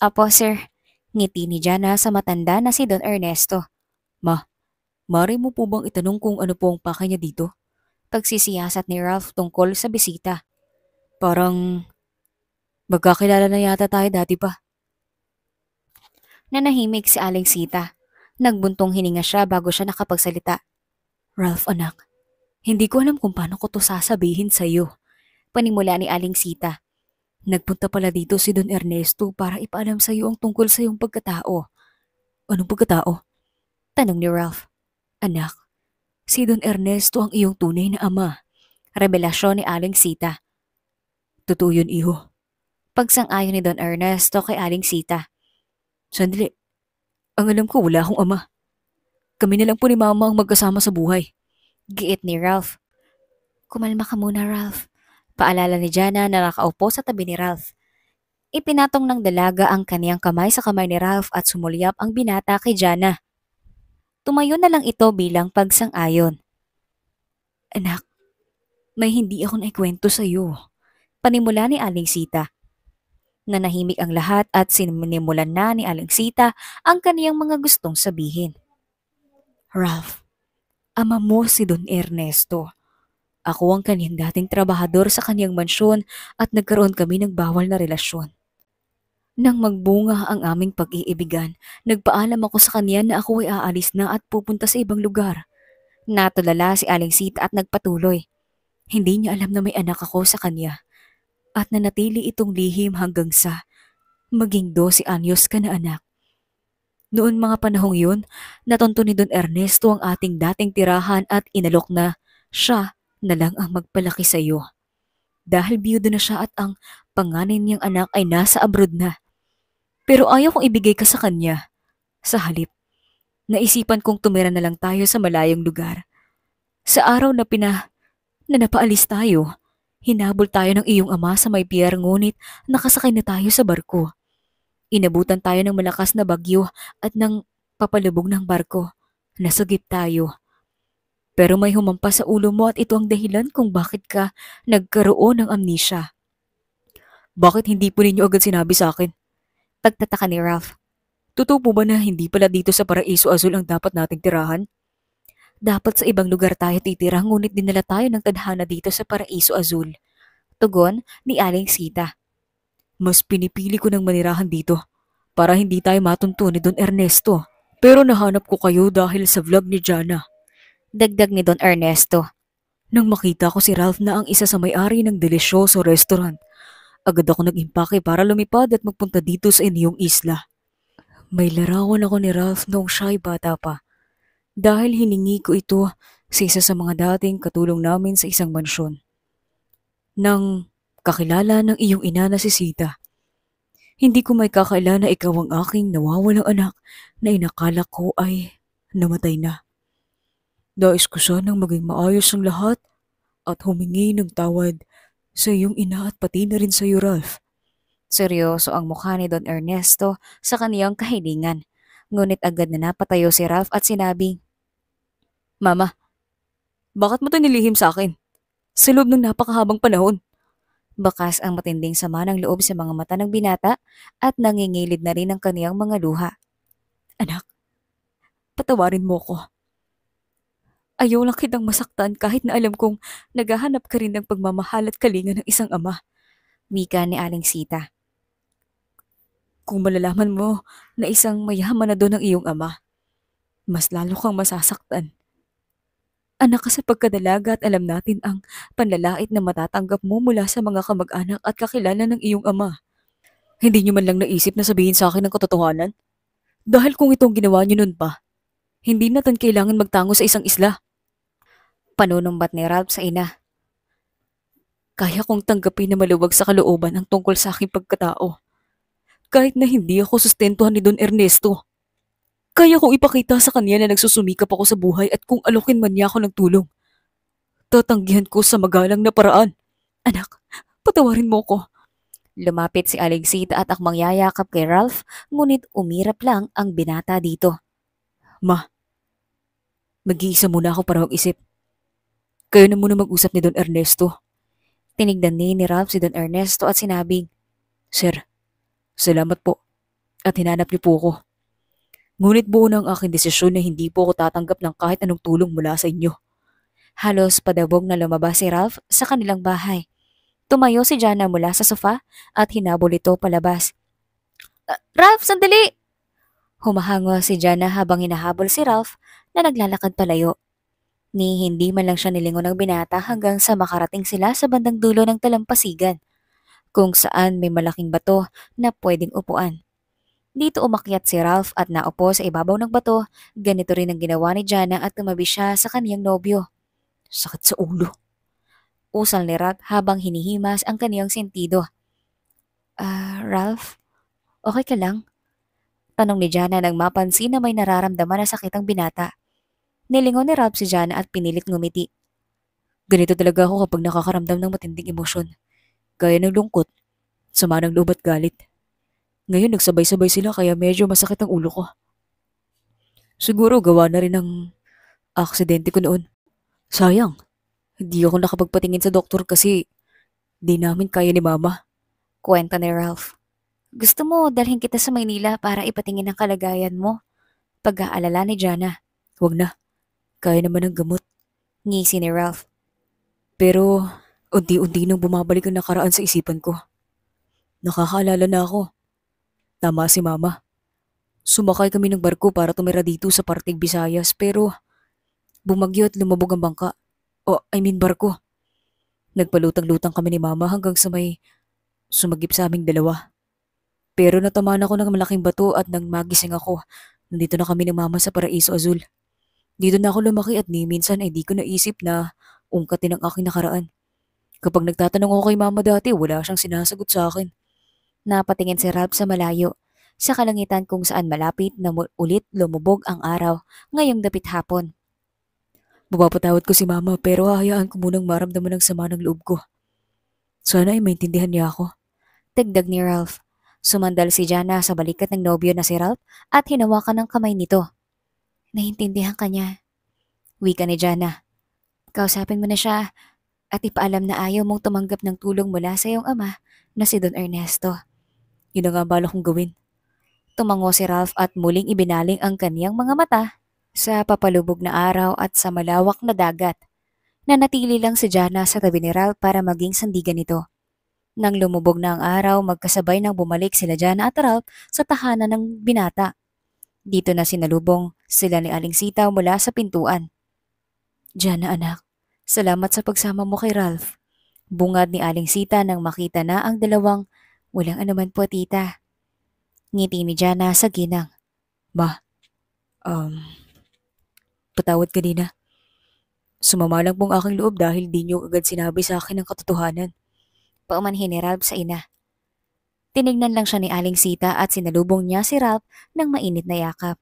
Apo, sir. Ngiti ni Jana sa matanda na si Don Ernesto. Mari mo po bang itanong kung ano po ang pakay niya dito? Pagsisiyasat ni Ralph tungkol sa bisita. Parang magkakilala na yata tayo dati pa. Nanahimik si Aling Sita. Nagbuntong hininga siya bago siya nakapagsalita. Ralph anak, hindi ko alam kung paano ko to sasabihin sa iyo. Panimula ni Aling Sita. Nagpunta pala dito si Don Ernesto para ipaalam sa iyo ang tungkol sa iyong pagkatao. Anong pagkatao? Tanong ni Ralph. Anak, si Don Ernesto ang iyong tunay na ama. Revelasyon ni Aling Sita. Totoo yun, iho. Pagsang-ayon ni Don Ernesto kay Aling Sita. Sandali. Ang alam ko, wala akong ama. Kami na lang po ni mama ang magkasama sa buhay. Giit ni Ralph. Kumalma ka muna, Ralph. Paalala ni Jana na nakaupo sa tabi ni Ralph. Ipinatong ng dalaga ang kaniyang kamay sa kamay ni Ralph at sumulyap ang binata kay Jana. Tumayo na lang ito bilang pagsang-ayon. Anak, may hindi ako naikwento sa iyo. Panimula ni Aling Sita. Nanahimik ang lahat at sinimulan na ni Aling Sita ang kaniyang mga gustong sabihin. Ralph, ama mo si Don Ernesto. Ako ang kanyang dating trabahador sa kanyang mansyon at nagkaroon kami ng bawal na relasyon. Nang magbunga ang aming pag-iibigan, nagpaalam ako sa kanya na ako ay aalis na at pupunta sa ibang lugar. Natulala si Aling Sita at nagpatuloy. Hindi niya alam na may anak ako sa kanya. At nanatili itong lihim hanggang sa maging 12 anyos ka na anak. Noon mga panahong yun, natonto ni Don Ernesto ang ating dating tirahan at inalok na siya na lang ang magpalaki sa iyo. Dahil biyudo na siya at ang panganay niyang anak ay nasa abroad na. Pero ayaw kong ibigay ka sa kanya. Sa halip, naisipan kong tumira na lang tayo sa malayong lugar. Sa araw na pina na napaalis tayo, hinabol tayo ng iyong ama sa may pier ngunit nakasakay na tayo sa barko. Inabutan tayo ng malakas na bagyo at nang papalubog ng barko. Nasagip tayo. Pero may humampas sa ulo mo at ito ang dahilan kung bakit ka nagkaroon ng amnesia. Bakit hindi po ninyo agad sinabi sa akin? Pagtataka ni Ralph. Totoo po ba na hindi pala dito sa Paraiso Azul ang dapat nating tirahan? Dapat sa ibang lugar tayo titira ngunit dinala tayo ng tadhana dito sa Paraiso Azul. Tugon ni Aling Sita. Mas pinipili ko ng manirahan dito para hindi tayo matunto ni Don Ernesto. Pero nahanap ko kayo dahil sa vlog ni Jana. Dagdag ni Don Ernesto. Nang makita ko si Ralph na ang isa sa may-ari ng delisyoso restaurant, agad ako nag-impake para lumipad at magpunta dito sa inyong isla. May larawan ako ni Ralph noong siya'y bata pa. Dahil hiningi ko ito sa isa sa mga dating katulong namin sa isang mansyon. Nang kakilala ng iyong ina na si Sita, hindi ko may kakaila na ikaw ang aking nawawalang anak na inakala ko ay namatay na. Dais ko sanang maging maayos ang lahat at humingi ng tawad sa iyong ina at pati na rin sa iyo, Ralph. Seryoso ang mukha ni Don Ernesto sa kaniyang kahilingan. Ngunit agad na napatayo si Ralph at sinabi, Mama, bakit mo ito nilihim sa akin? Sa loob ng napakahabang panahon. Bakas ang matinding sama ng loob sa mga mata ng binata at nangingilid na rin ang kaniyang mga luha. Anak, patawarin mo ko. Ayaw lang kitang masaktan kahit na alam kong naghahanap ka rin ng pagmamahal at kalinga ng isang ama. Wika ni Aling Sita. Kung malalaman mo na isang mayaman na doon ang iyong ama, mas lalo kang masasaktan. Anak ka sa pagkadalaga at alam natin ang panlalait na matatanggap mo mula sa mga kamag-anak at kakilala ng iyong ama. Hindi niyo man lang naisip na sabihin sa akin ang katotohanan? Dahil kung itong ginawa niyo nun pa, hindi natin kailangan magtango sa isang isla. Panunumbat ni Ralph sa ina. Kaya kong tanggapin na maluwag sa kalooban ang tungkol sa aking pagkatao. Kahit na hindi ako sustentuhan ni Don Ernesto. Kaya kong ipakita sa kanya na nagsusumikap ako sa buhay at kung alokin man niya ako ng tulong. Tatanggihan ko sa magalang na paraan. Anak, patawarin mo ko. Lumapit si Aling Sita at akmang yayakap kay Ralph, ngunit umirap lang ang binata dito. Ma, mag-iisa muna ako para mag-isip. Kayo na muna mag-usap ni Don Ernesto. Tinignan ni ni Ralph si Don Ernesto at sinabing, Sir, salamat po. At hinanap niyo po ako. Ngunit buo ng aking desisyon na hindi po ako tatanggap ng kahit anong tulong mula sa inyo. Halos padabog na lumabas si Ralph sa kanilang bahay. Tumayo si Jana mula sa sofa at hinabol ito palabas. "Ah, Ralph, sandali! Humahango si Jana habang hinahabol si Ralph na naglalakad palayo. Ni hindi man lang siya nilingon ng binata hanggang sa makarating sila sa bandang dulo ng talampasigan, kung saan may malaking bato na pwedeng upuan. Dito umakyat si Ralph at naupo sa ibabaw ng bato, ganito rin ang ginawa ni Jana at tumabi siya sa kaniyang nobyo. Sakit sa ulo. Usal ni Ralph habang hinihimas ang kaniyang sentido. Ah, Ralph? Okay ka lang? Tanong ni Jana nang mapansin na may nararamdaman na sakit ang binata. Nilingon ni Ralph si Jana at pinilit ngumiti. Ganito talaga ako kapag nakakaramdam ng matinding emosyon. Gaya ng lungkot, sama ng loob galit. Ngayon nagsabay-sabay sila kaya medyo masakit ang ulo ko. Siguro gawa na rin ng aksidente ko noon. Sayang, hindi ako nakapagpatingin sa doktor kasi di namin kaya ni mama. Kwenta ni Ralph. Gusto mo dalhin kita sa Maynila para ipatingin ang kalagayan mo? Pag-aalala ni Jana. Huwag na, kaya naman ng gamot. Ngisi ni Ralph. Pero unti-unti nang bumabalik ang nakaraan sa isipan ko. Nakakaalala na ako. Tama si mama. Sumakay kami ng barko para tumira dito sa Partig Visayas pero bumagyo at lumabog ang bangka. O, I mean barko. Nagpalutang-lutang kami ni mama hanggang sa may sumagip sa aming dalawa. Pero natamaan ako ng malaking bato at nang magising ako, nandito na kami ni mama sa Paraiso Azul. Dito na ako lumaki at ni minsan ay di ko naisip na ungkatin ang aking nakaraan. Kapag nagtatanong ako kay mama dati, wala siyang sinasagot sa akin. Napatingin si Ralph sa malayo, sa kalangitan kung saan malapit na ulit lumubog ang araw ngayong dapit hapon. Mapapatawad ko si mama pero hahayaan ko munang maramdaman ng sama ng loob ko. Sana ay maintindihan niya ako. Dagdag ni Ralph. Sumandal si Jana sa balikat ng nobyo na si Ralph at hinawakan ng kamay nito. Naintindihan ka niya. Wika ni Jana. Kausapin mo na siya at ipaalam na ayaw mong tumanggap ng tulong mula sa iyong ama na si Don Ernesto. Yun ang nga bala kong gawin. Tumango si Ralph at muling ibinaling ang kaniyang mga mata sa papalubog na araw at sa malawak na dagat. Nanatili lang si Jana sa tabi ni Ralph para maging sandigan nito. Nang lumubog na ang araw, magkasabay nang bumalik sila Jana at Ralph sa tahanan ng binata. Dito na sinalubong sila ni Aling Sitaw mula sa pintuan. Jana anak, salamat sa pagsama mo kay Ralph. Bungad ni Aling Sita nang makita na ang dalawang walang anuman po tita. Ngiti ni Jana sa ginang. Um, patawad kanina. Sumama lang pong aking loob dahil di niyo agad sinabi sa akin ang katotohanan. Paumanhin ni Ralph sa ina. Tinignan lang siya ni Aling Sita at sinalubong niya si Ralph ng mainit na yakap.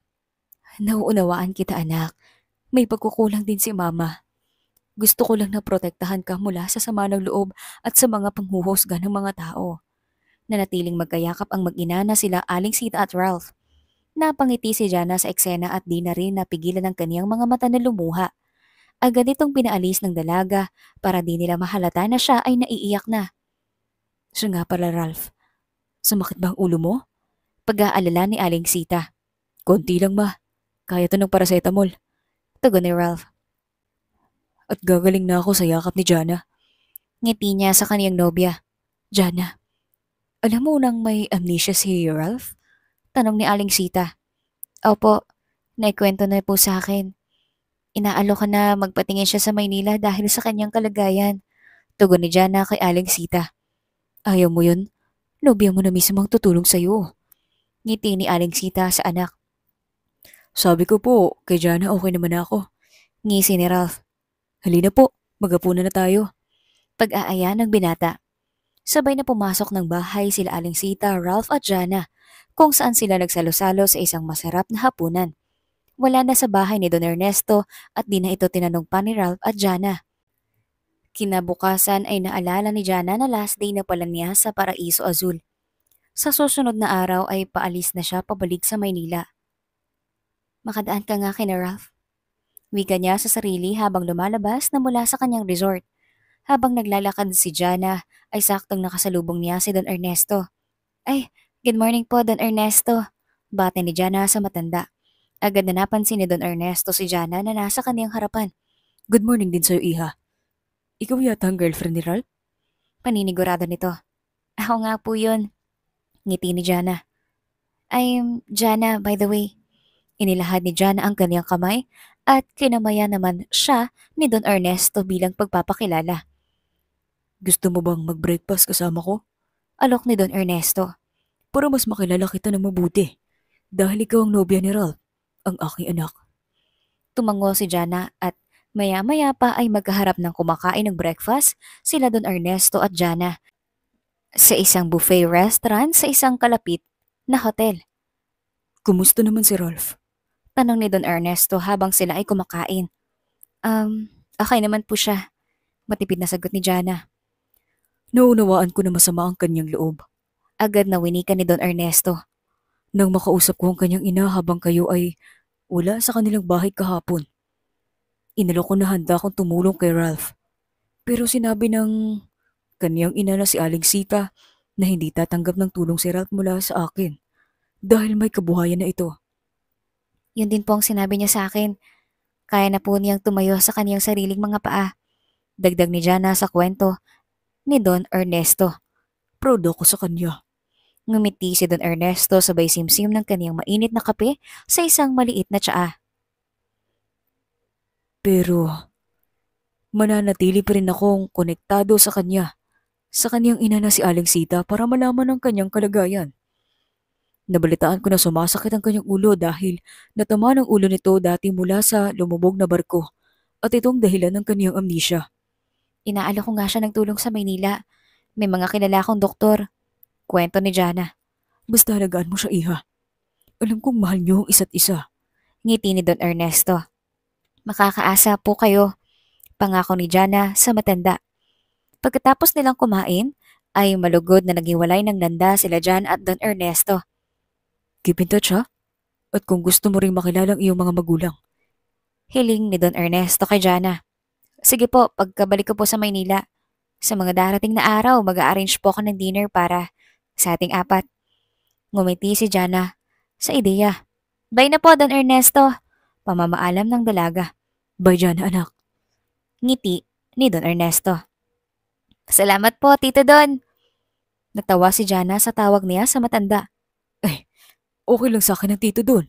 Nauunawaan kita anak. May pagkukulang din si mama. Gusto ko lang na protektahan ka mula sa sama ng loob at sa mga panghuhusga ng mga tao. Nanatiling magkayakap ang mag-ina na sila Aling Sita at Ralph. Napangiti si Jana sa eksena at di na rin napigilan ng kaniyang mga mata na lumuha. Agad itong pinaalis ng dalaga para di nila mahalata na siya ay naiiyak na. Siya nga pala Ralph. Sumakit ba ang ulo mo? Pag-aalala ni Aling Sita. Konti lang ma. Kaya to ng paracetamol. Tugon ni Ralph. At gagaling na ako sa yakap ni Jana. Ngiti niya sa kaniyang nobya. Jana, alam mo nang may amnesia si Ralph? Tanong ni Aling Sita. Opo, naikwento na po sa akin. Inaalo ka na magpatingin siya sa Maynila dahil sa kanyang kalagayan. Tugon ni Jana kay Aling Sita. Ayaw mo yun? Nobya mo na mismo ang tutulong sa'yo. Ngiti ni Aling Sita sa anak. Sabi ko po, kay Jana okay naman ako. Ngisi ni Ralph. Halina po, magapunan na tayo. Pag-aaya ng binata. Sabay na pumasok ng bahay sila Aling Sita, Ralph at Jana, kung saan sila nagsalo-salo sa isang masarap na hapunan. Wala na sa bahay ni Don Ernesto at di na ito tinanong pa ni Ralph at Jana. Kinabukasan ay naalala ni Jana na last day na pala niya sa Paraiso Azul. Sa susunod na araw ay paalis na siya pabalik sa Maynila. Makadaan ka nga kina Ralph. Wika niya sa sarili habang lumalabas na mula sa kanyang resort. Habang naglalakad si Jana ay saktong nakasalubong niya si Don Ernesto. Ay, good morning po, Don Ernesto. Bate ni Jana sa matanda. Agad na napansin ni Don Ernesto si Jana na nasa kaniyang harapan. Good morning din sa'yo, Iha. Ikaw yata ang girlfriend ni Ralph? Paninigurado nito. Ako nga po yun. Ngiti ni Jana. I'm Jana, by the way. Inilahad ni Jana ang kanyang kamay at kinamaya naman siya ni Don Ernesto bilang pagpapakilala. Gusto mo bang mag-breakfast kasama ko? Alok ni Don Ernesto. Para mas makilala kita ng mabuti. Dahil ikaw ang nobya ni Ralph, ang aking anak. Tumango si Jana at maya-maya pa ay magkaharap ng kumakain ng breakfast sila Don Ernesto at Jana sa isang buffet restaurant sa isang kalapit na hotel. Kumusta naman si Ralph? Tanong ni Don Ernesto habang sila ay kumakain. Um, okay naman po siya. Matipid na sagot ni Jana. Naunawaan ko na masama ang kanyang loob. Agad na winika ni Don Ernesto. Nang makausap ko ang kanyang ina habang kayo ay wala sa kanilang bahay kahapon. Inalok ko na handa akong tumulong kay Ralph. Pero sinabi ng kanyang ina na si Aling Sita na hindi tatanggap ng tulong si Ralph mula sa akin dahil may kabuhayan na ito. Yun din po ang sinabi niya sa akin. Kaya na po niyang tumayo sa kaniyang sariling mga paa. Dagdag ni Jana sa kwento ni Don Ernesto. Proud ako sa kanya. Ngumiti si Don Ernesto sabay simsim ng kaniyang mainit na kape sa isang maliit na tsaa. Pero mananatili pa rin akong konektado sa kanya, sa kanyang ina na si Aling Sita para malaman ang kanyang kalagayan. Nabalitaan ko na sumasakit ang kanyang ulo dahil natama ng ulo nito dati mula sa lumubog na barko at itong dahilan ng kanyang amnesia. Inaalo ko nga siya ng tulong sa Maynila. May mga kilala akong doktor. Kwento ni Jana. Basta halagaan mo siya, Iha. Alam kong mahal niyo ang isa't isa. Ngiti ni Don Ernesto. Makakaasa po kayo. Pangako ni Jana sa matanda. Pagkatapos nilang kumain, ay malugod na naghiwalay ng landa sila Jan at Don Ernesto. Keep in touch, ha? At kung gusto mo ring makilala ang iyong mga magulang. Hiling ni Don Ernesto kay Jana. Sige po, pagkabalik ko po sa Maynila. Sa mga darating na araw, mag-arrange po ako ng dinner para sa ating apat. Ngumiti si Jana sa ideya. Bye na po, Don Ernesto. Pamamaalam ng dalaga. Bye, Jana, anak. Ngiti ni Don Ernesto. Salamat po, Tito Don. Natawa si Jana sa tawag niya sa matanda. Okay lang sa akin ang tito doon.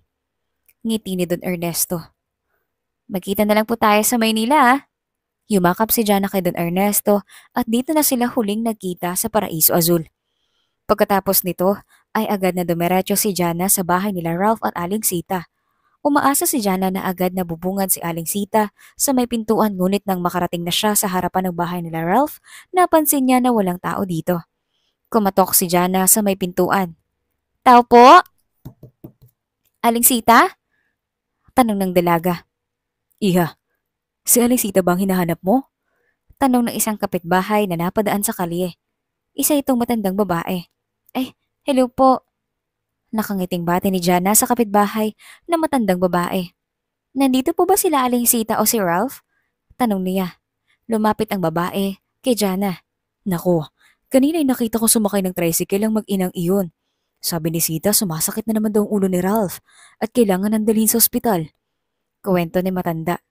Ngiti ni Don Ernesto. Magkita na lang po tayo sa Maynila ah. Yumakap si Jana kay Don Ernesto at dito na sila huling nagkita sa Paraiso Azul. Pagkatapos nito ay agad na dumiretso si Jana sa bahay nila Ralph at Aling Sita. Umaasa si Jana na agad na bubungan si Aling Sita sa may pintuan ngunit nang makarating na siya sa harapan ng bahay nila Ralph, napansin niya na walang tao dito. Kumatok si Jana sa may pintuan. Tao po? Aling Sita? Tanong ng dalaga. Iha, si Aling Sita bang hinahanap mo? Tanong ng isang kapitbahay na napadaan sa kalye. Isa itong matandang babae. Eh, hello po. Nakangiting bate ni Jana sa kapitbahay na matandang babae. Nandito po ba sila Aling Sita o si Ralph? Tanong niya. Lumapit ang babae kay Jana. Nako, kanina ay nakita ko sumakay ng tricycle ang mag-inang iyon. Sabi ni Sita, sumasakit na naman daw ang ulo ni Ralph at kailangan nandalhin sa ospital. Kuwento ni matanda.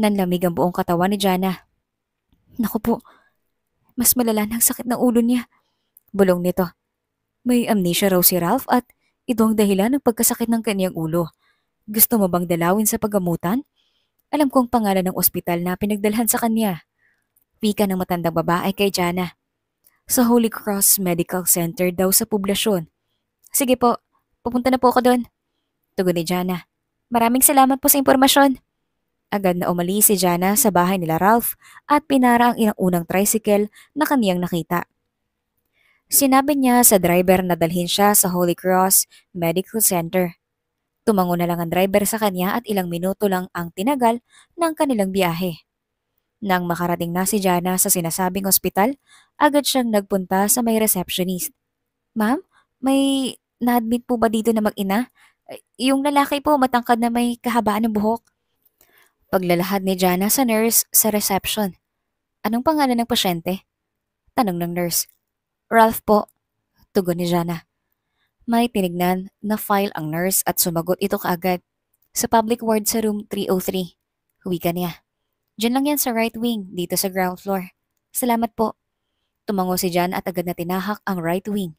Nanlamig ang buong katawan ni Jana. Naku po, mas malala ng sakit ng ulo niya. Bulong nito. May amnesia raw si Ralph at ito ang dahilan ng pagkasakit ng kanyang ulo. Gusto mo bang dalawin sa paggamutan? Alam kong pangalan ng ospital na pinagdalhan sa kanya. Wika ng matandang babae kay Jana. Sa Holy Cross Medical Center daw sa poblasyon. Sige po, pupunta na po ako doon. Tugon ni Jana. Maraming salamat po sa impormasyon. Agad na umalis si Jana sa bahay nila Ralph at pinara ang ilang unang tricycle na kaniyang nakita. Sinabi niya sa driver na dalhin siya sa Holy Cross Medical Center. Tumango na lang ang driver sa kanya at ilang minuto lang ang tinagal ng kanilang biyahe. Nang makarating na si Jana sa sinasabing ospital, agad siyang nagpunta sa may receptionist. Ma'am, may na-admit po ba dito na mag-ina? Yung lalaki po matangkad na may kahabaan ng buhok. Paglalahad ni Jana sa nurse sa reception. Anong pangalan ng pasyente? Tanong ng nurse. Ralph po. Tugon ni Jana. May tinignan na file ang nurse at sumagot ito kaagad. Sa public ward sa room 303. Wika niya. Diyan lang yan sa right wing, dito sa ground floor. Salamat po. Tumango si Jan at agad na tinahak ang right wing.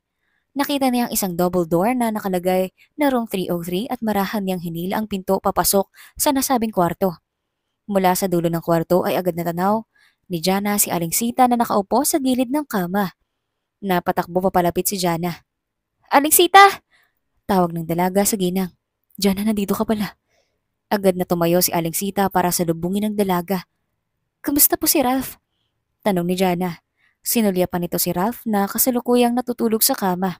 Nakita niya ang isang double door na nakalagay na room 303 at marahan niyang hinila ang pinto papasok sa nasabing kwarto. Mula sa dulo ng kwarto ay agad natanaw ni Jana si Aling Sita na nakaupo sa gilid ng kama. Napatakbo papalapit si Jana. Aling Sita! Tawag ng dalaga sa ginang. Jana, nandito ka pala. Agad na tumayo si Aling Sita para salubungin ng dalaga. Kamusta po si Ralph? Tanong ni Jana. Sinulya pa nito si Ralph na kasalukuyang natutulog sa kama.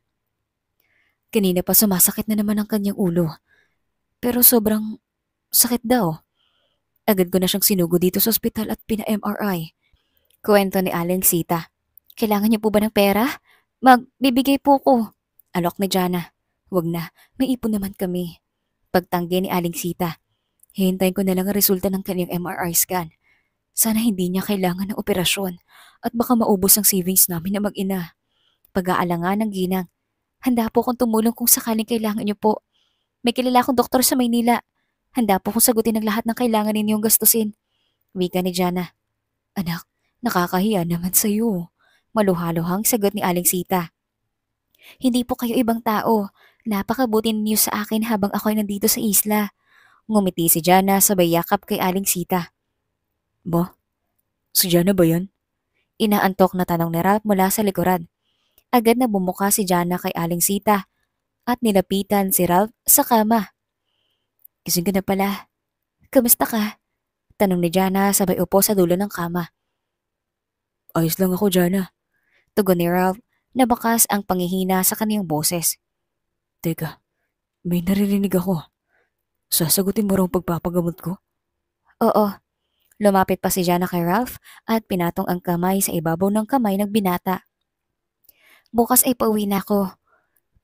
Kanina pa sumasakit na naman ang kanyang ulo. Pero sobrang sakit daw. Agad ko na siyang sinugo dito sa ospital at pina-MRI. Kwento ni Aling Sita. Kailangan niyo po ba ng pera? Magbibigay po ko. Alok ni Jana. Huwag na, may ipon naman kami. Pagtanggi ni Aling Sita. Hihintayin ko na lang ang resulta ng kanyang MRI scan. Sana hindi niya kailangan ng operasyon at baka maubos ang savings namin na mag-ina. Pag-aalangan ng ginang. Handa po kong tumulong kung sakaling kailangan niyo po. May kilala akong doktor sa Maynila. Handa po kong sagutin ang lahat ng kailangan ninyong gastusin. Wika ni Jana. Anak, nakakahiya naman sa iyo. Maluhaluhang sagot ni Aling Sita. Hindi po kayo ibang tao. Napakabuti ninyo sa akin habang ako'y nandito sa isla. Ngumiti si Jana sabay yakap kay Aling Sita. Ba? Si Jana ba yan? Inaantok na tanong ni Ralph mula sa likuran. Agad na bumuka si Jana kay Aling Sita at nilapitan si Ralph sa kama. Gising na pala. Kamusta ka? Tanong ni Jana sabay upo sa dulo ng kama. Ayos lang ako, Jana. Tugon ni Ralph na bakas ang pangihina sa kaniyang boses. Teka, may naririnig ako. Sasagutin mo raw pagpapagamot ko? Oo. Lumapit pa si Jana kay Ralph at pinatong ang kamay sa ibabaw ng kamay ng binata. Bukas ay pauwi na ako.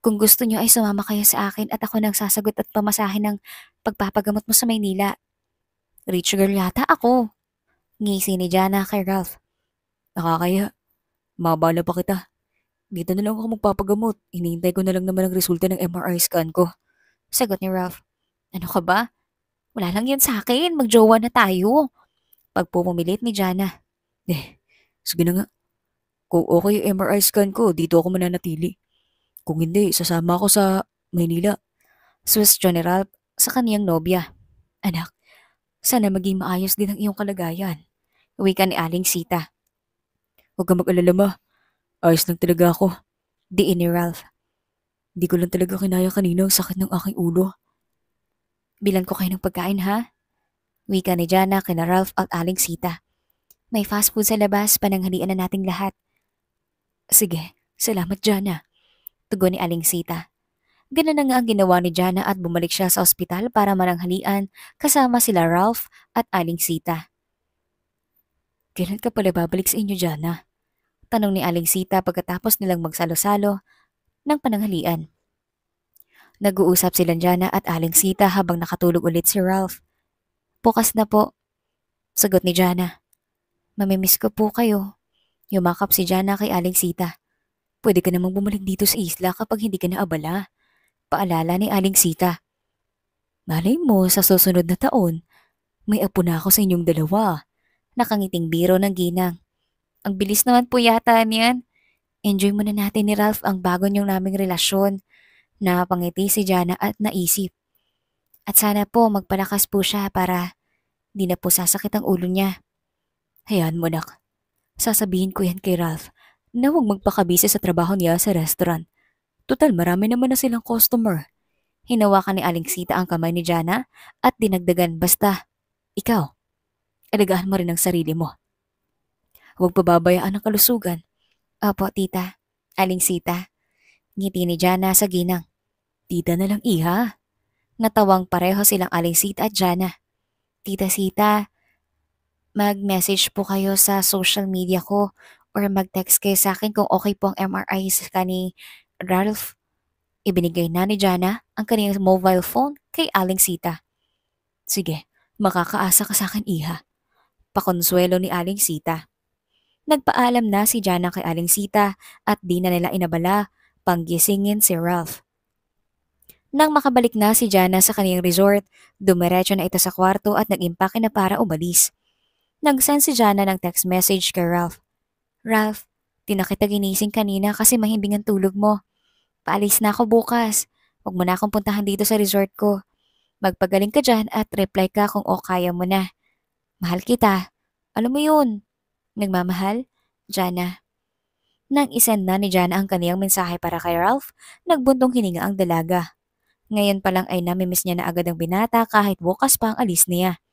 Kung gusto niyo ay sumama kayo sa akin at ako nang sasagot at pamasahin ng pagpapagamot mo sa Maynila. Rich girl yata ako. Ngisi ni Jana kay Ralph. Nakakaya. Mabala pa kita. Dito na lang ako magpapagamot. Hinihintay ko na lang naman ang resulta ng MRI scan ko. Sagot ni Ralph. Ano ka ba? Wala lang yan sa akin. Magjowa na tayo. Pagpupumilit ni Jana. Eh, sige na nga. Kung okay yung MRI scan ko, dito ako mananatili. Kung hindi, sasama ako sa Maynila. Swiss General sa kaniyang nobya. Anak, sana maging maayos din ang iyong kalagayan. Wika ni Aling Sita. Huwag ka mag-alala ma. Ayos lang talaga ako. Diin ni Ralph. Di ko lang talaga kinaya kanina ang sakit ng aking ulo. Bilan ko kayo ng pagkain ha? Wika ni Jana kina Ralph at Aling Sita. May fast food sa labas, pananghalian na nating lahat. Sige, salamat Jana. Tugon ni Aling Sita. Ganun na nga ang ginawa ni Jana at bumalik siya sa ospital para mananghalian kasama sila Ralph at Aling Sita. Kailan ka pala babalik sa inyo, Jana? Tanong ni Aling Sita pagkatapos nilang magsalo-salo ng pananghalian. Nag-uusap sila Jana at Aling Sita habang nakatulog ulit si Ralph. Bukas na po. Sagot ni Jana. Mamimiss ko po kayo. Yumakap si Jana kay Aling Sita. Pwede ka namang bumalik dito sa isla kapag hindi ka naabala. Paalala ni Aling Sita. Malay mo sa susunod na taon, may apo na ako sa inyong dalawa. Nakangiting biro ng ginang. Ang bilis naman po yata niyan. Enjoy muna natin ni Ralph ang bago niyong naming relasyon. Napangiti si Jana at naisip. At sana po magpalakas po siya para di na po sasakit ang ulo niya. Hayaan mo nak. Sasabihin ko yan kay Ralph na huwag magpakabisi sa trabaho niya sa restaurant. Total marami naman na silang customer. Hinawakan ni Aling Sita ang kamay ni Jana at dinagdagan basta, ikaw, alagaan mo rin ang sarili mo. Huwag pababayaan ang kalusugan. Opo, tita. Aling Sita. Ngiti ni Jana sa ginang. Tita na lang iha. Natawang pareho silang Aling Sita at Jana. Tita Sita, mag-message po kayo sa social media ko or mag-text kayo sa akin kung okay po ang MRI sa ni Ralph. Ibinigay na ni Jana ang kanyang mobile phone kay Aling Sita. Sige, makakaasa ka sa akin iha. Pakonsuelo ni Aling Sita. Nagpaalam na si Jana kay Aling Sita at di na nila inabala panggisingin si Ralph. Nang makabalik na si Jana sa kaniyang resort, dumiretso na ito sa kwarto at nag-impake na para umalis. Nag-send si Jana ng text message kay Ralph. Ralph, tinakita ginising kanina kasi mahimbing ang tulog mo. Paalis na ako bukas. Huwag mo na akong puntahan dito sa resort ko. Magpagaling ka dyan at reply ka kung o mo na. Mahal kita. Alam mo yun. Nagmamahal? Jana. Nang isend na ni Jana ang kaniyang mensahe para kay Ralph, nagbuntong hininga ang dalaga. Ngayon pa lang ay namimiss niya na agad ang binata kahit bukas pa ang alis niya.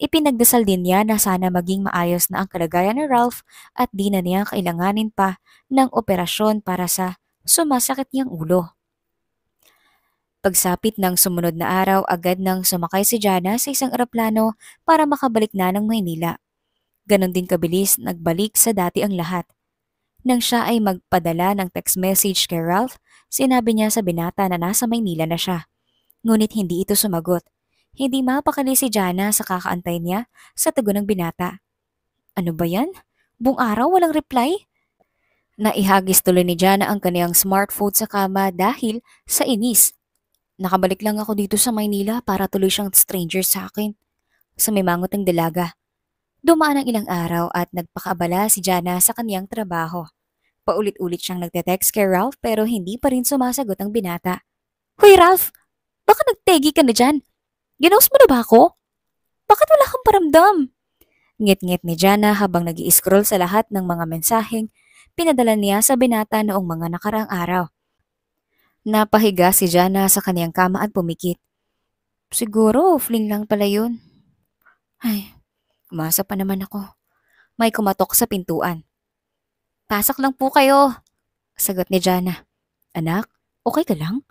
Ipinagdasal din niya na sana maging maayos na ang kalagayan ni Ralph at di na niya kailanganin pa ng operasyon para sa sumasakit niyang ulo. Pagsapit ng sumunod na araw, agad nang sumakay si Jana sa isang eroplano para makabalik na ng Maynila. Ganon din kabilis nagbalik sa dati ang lahat. Nang siya ay magpadala ng text message kay Ralph, Sinabi niya sa binata na nasa Maynila na siya. Ngunit hindi ito sumagot. Hindi mapakali si Jana sa kakaantay niya sa tugon ng binata. Ano ba yan? Buong araw walang reply? Naihagis tuloy ni Jana ang kaniyang smartphone sa kama dahil sa inis. Nakabalik lang ako dito sa Maynila para tuloy siyang stranger sa akin. Sa may mangot ng dalaga. Dumaan ang ilang araw at nagpakaabala si Jana sa kaniyang trabaho. Paulit-ulit siyang nagte-text kay Ralph pero hindi pa rin sumasagot ang binata. Hoy Ralph! Baka nagtegi ka na dyan? Ginos mo na ba ako? Bakit wala kang paramdam? Ngit-ngit ni Jana habang nag scroll sa lahat ng mga mensaheng pinadala niya sa binata noong mga nakaraang araw. Napahiga si Jana sa kaniyang kama at pumikit. Siguro, fling lang pala yun. Ay, umasa pa naman ako. May kumatok sa pintuan. Pasok lang po kayo, sagot ni Jana. Anak, okay ka lang?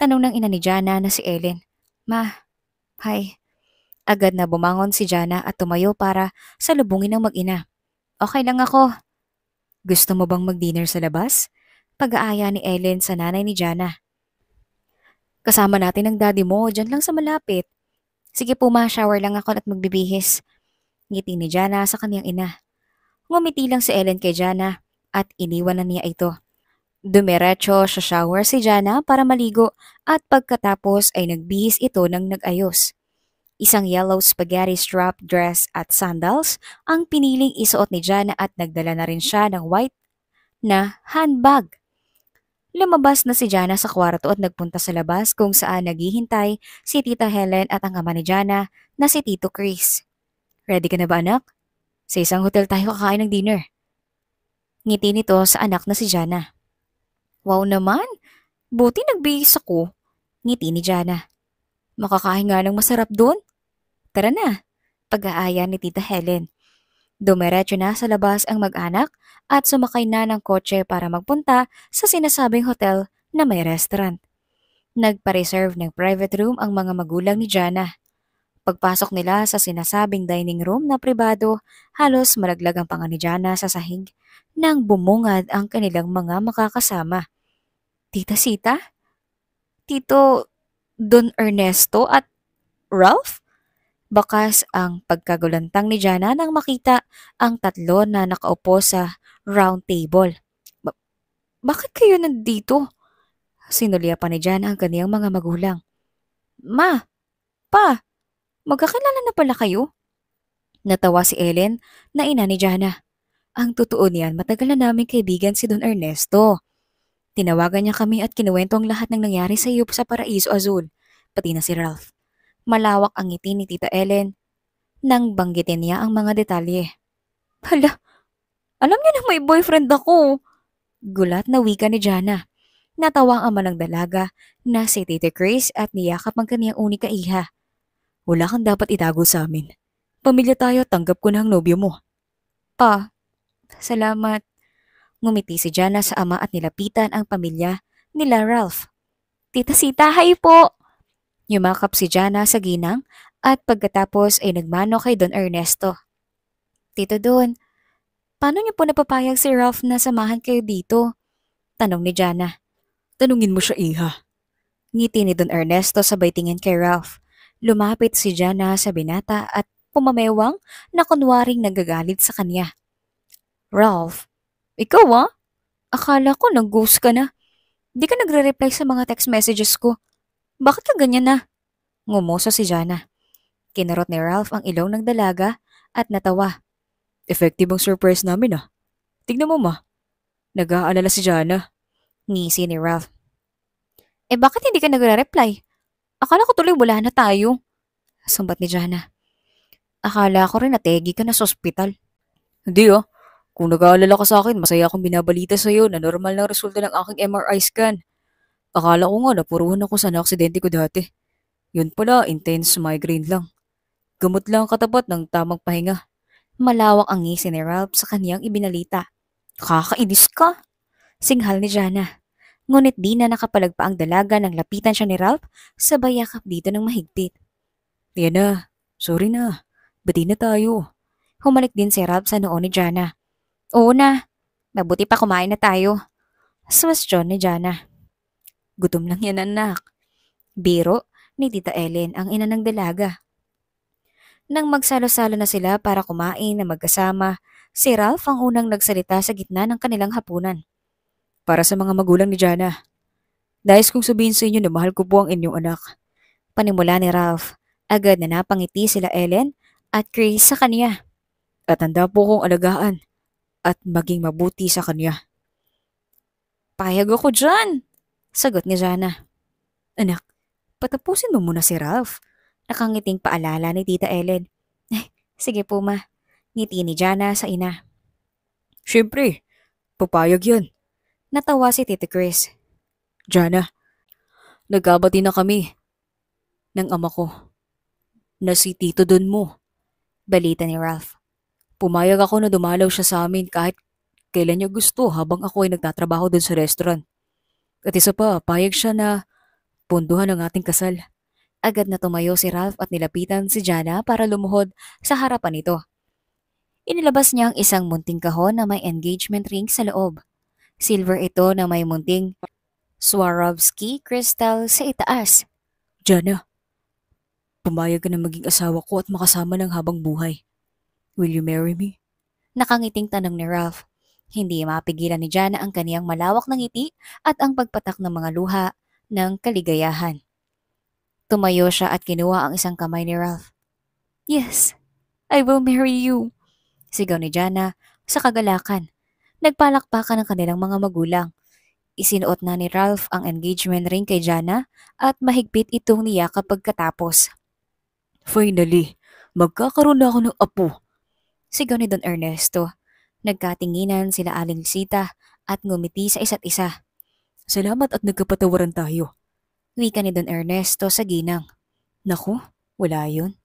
Tanong ng ina ni Jana na si Ellen. Ma, hi. Agad na bumangon si Jana at tumayo para salubungin ng mag-ina. Okay lang ako. Gusto mo bang mag-dinner sa labas? Pag-aaya ni Ellen sa nanay ni Jana. Kasama natin ang daddy mo, dyan lang sa malapit. Sige po ma, shower lang ako at magbibihis. Ngiti ni Jana sa kanyang ina. Ngumiti lang si Ellen kay Jana at iniwan na niya ito. Dumiretso sa shower si Jana para maligo at pagkatapos ay nagbihis ito ng nag-ayos. Isang yellow spaghetti strap dress at sandals ang piniling isuot ni Jana at nagdala na rin siya ng white na handbag. Lumabas na si Jana sa kwarto at nagpunta sa labas kung saan naghihintay si Tita Helen at ang ama ni Jana na si Tito Chris. Ready ka na ba anak? Sa isang hotel tayo kakain ng dinner. Ngiti nito sa anak na si Jana. Wow naman! Buti nagbihis ako. Ngiti ni Jana. Makakain nga ng masarap doon? Tara na, pag-aaya ni Tita Helen. Dumiretso na sa labas ang mag-anak at sumakay na ng kotse para magpunta sa sinasabing hotel na may restaurant. Nagpa-reserve ng private room ang mga magulang ni Jana. Pagpasok nila sa sinasabing dining room na pribado, halos malaglag ang panga ni Jana sa sahig nang bumungad ang kanilang mga makakasama. Tita Sita? Tito Don Ernesto at Ralph? Bakas ang pagkagulantang ni Jana nang makita ang tatlo na nakaupo sa round table. Ba- bakit kayo nandito? Sinulya pa ni Jana ang kaniyang mga magulang. Ma, pa, magkakilala na pala kayo? Natawa si Ellen na ina ni Jana. Ang totoo niyan, matagal na namin kaibigan si Don Ernesto. Tinawagan niya kami at kinuwento ang lahat ng nangyari sa iyo sa Paraiso Azul, pati na si Ralph. Malawak ang ngiti ni Tita Ellen nang banggitin niya ang mga detalye. Hala, alam niya na may boyfriend ako. Gulat na wika ni Jana. Natawa ang ama ng dalaga na si Tita Chris at niyakap ang kaniyang unika iha. Wala kang dapat itago sa amin. Pamilya tayo, tanggap ko na ang nobyo mo. Pa, Salamat. Ngumiti si Jana sa ama at nilapitan ang pamilya nila Ralph. Tita Sita, hi po! Yumakap si Jana sa ginang at pagkatapos ay nagmano kay Don Ernesto. Tito Don, paano niyo po napapayag si Ralph na samahan kayo dito? Tanong ni Jana. Tanungin mo siya, Iha. Ngiti ni Don Ernesto sabay tingin kay Ralph. Lumapit si Jana sa binata at pumamewang na kunwaring nagagalit sa kanya. Ralph, ikaw ah? Akala ko nag-ghost ka na. Di ka nagre-reply sa mga text messages ko. Bakit ka ganyan na? Ngumuso si Jana. Kinarot ni Ralph ang ilong ng dalaga at natawa. Effective ang surprise namin ah. Tignan mo ma. Nag-aalala si Jana. Ngisi ni Ralph. Eh bakit hindi ka nagre-reply? Akala ko tuloy wala na tayo. Sumbat ni Jana. Akala ko rin nategi ka na sa ospital. Hindi ah. Kung nag-aalala ka sa akin, masaya akong binabalita sa'yo na normal na resulta ng aking MRI scan. Akala ko nga napuruhan ako sa aksidente ko dati. Yun pala, intense migraine lang. Gamot lang ang katapat ng tamang pahinga. Malawak ang ngisi ni Ralph sa kaniyang ibinalita. Kakainis ka! Singhal ni Jana. Ngunit di na nakapalagpa ang dalaga nang lapitan siya ni Ralph sabay yakap dito ng mahigpit. Yan na. Sorry na. Bati na tayo. Humalik din si Ralph sa noon ni Jana. Oo na. Mabuti pa kumain na tayo. Suwestyon ni Jana. Gutom lang yan anak. Biro ni Tita Ellen ang ina ng dalaga. Nang magsalo-salo na sila para kumain na magkasama, si Ralph ang unang nagsalita sa gitna ng kanilang hapunan. Para sa mga magulang ni Jana. Dahil kong sabihin sa inyo na mahal ko po ang inyong anak. Panimula ni Ralph. Agad na napangiti sila Ellen at Chris sa kanya. At handa po kong alagaan at maging mabuti sa kanya. Payag ako dyan, sagot ni Jana. Anak, patapusin mo muna si Ralph. Nakangiting paalala ni Tita Ellen. Eh, sige po ma. Ngiti ni Jana sa ina. Siyempre, papayag yan. Natawa si Tita Chris. Jana, nagkabati na kami ng ama ko na si Tito Don mo. Balita ni Ralph. Pumayag ako na dumalaw siya sa amin kahit kailan niya gusto habang ako ay nagtatrabaho doon sa restaurant. At isa pa, payag siya na punduhan ang ating kasal. Agad na tumayo si Ralph at nilapitan si Jana para lumuhod sa harapan nito. Inilabas niya ang isang munting kahon na may engagement ring sa loob. Silver ito na may munting Swarovski crystal sa itaas. Jana, pumayag ka na maging asawa ko at makasama ng habang buhay. Will you marry me? Nakangiting tanong ni Ralph. Hindi mapigilan ni Jana ang kaniyang malawak na ngiti at ang pagpatak ng mga luha ng kaligayahan. Tumayo siya at kinuha ang isang kamay ni Ralph. Yes, I will marry you. Sigaw ni Jana sa kagalakan. Nagpalakpakan ng kanilang mga magulang. Isinuot na ni Ralph ang engagement ring kay Jana at mahigpit itong niyakap pagkatapos. Finally, magkakaroon na ako ng apo. Sigaw ni Don Ernesto. Nagkatinginan sila Aling Sita at ngumiti sa isa't isa. Salamat at nagkapatawaran tayo. Wika ni Don Ernesto sa ginang. Naku, wala yun.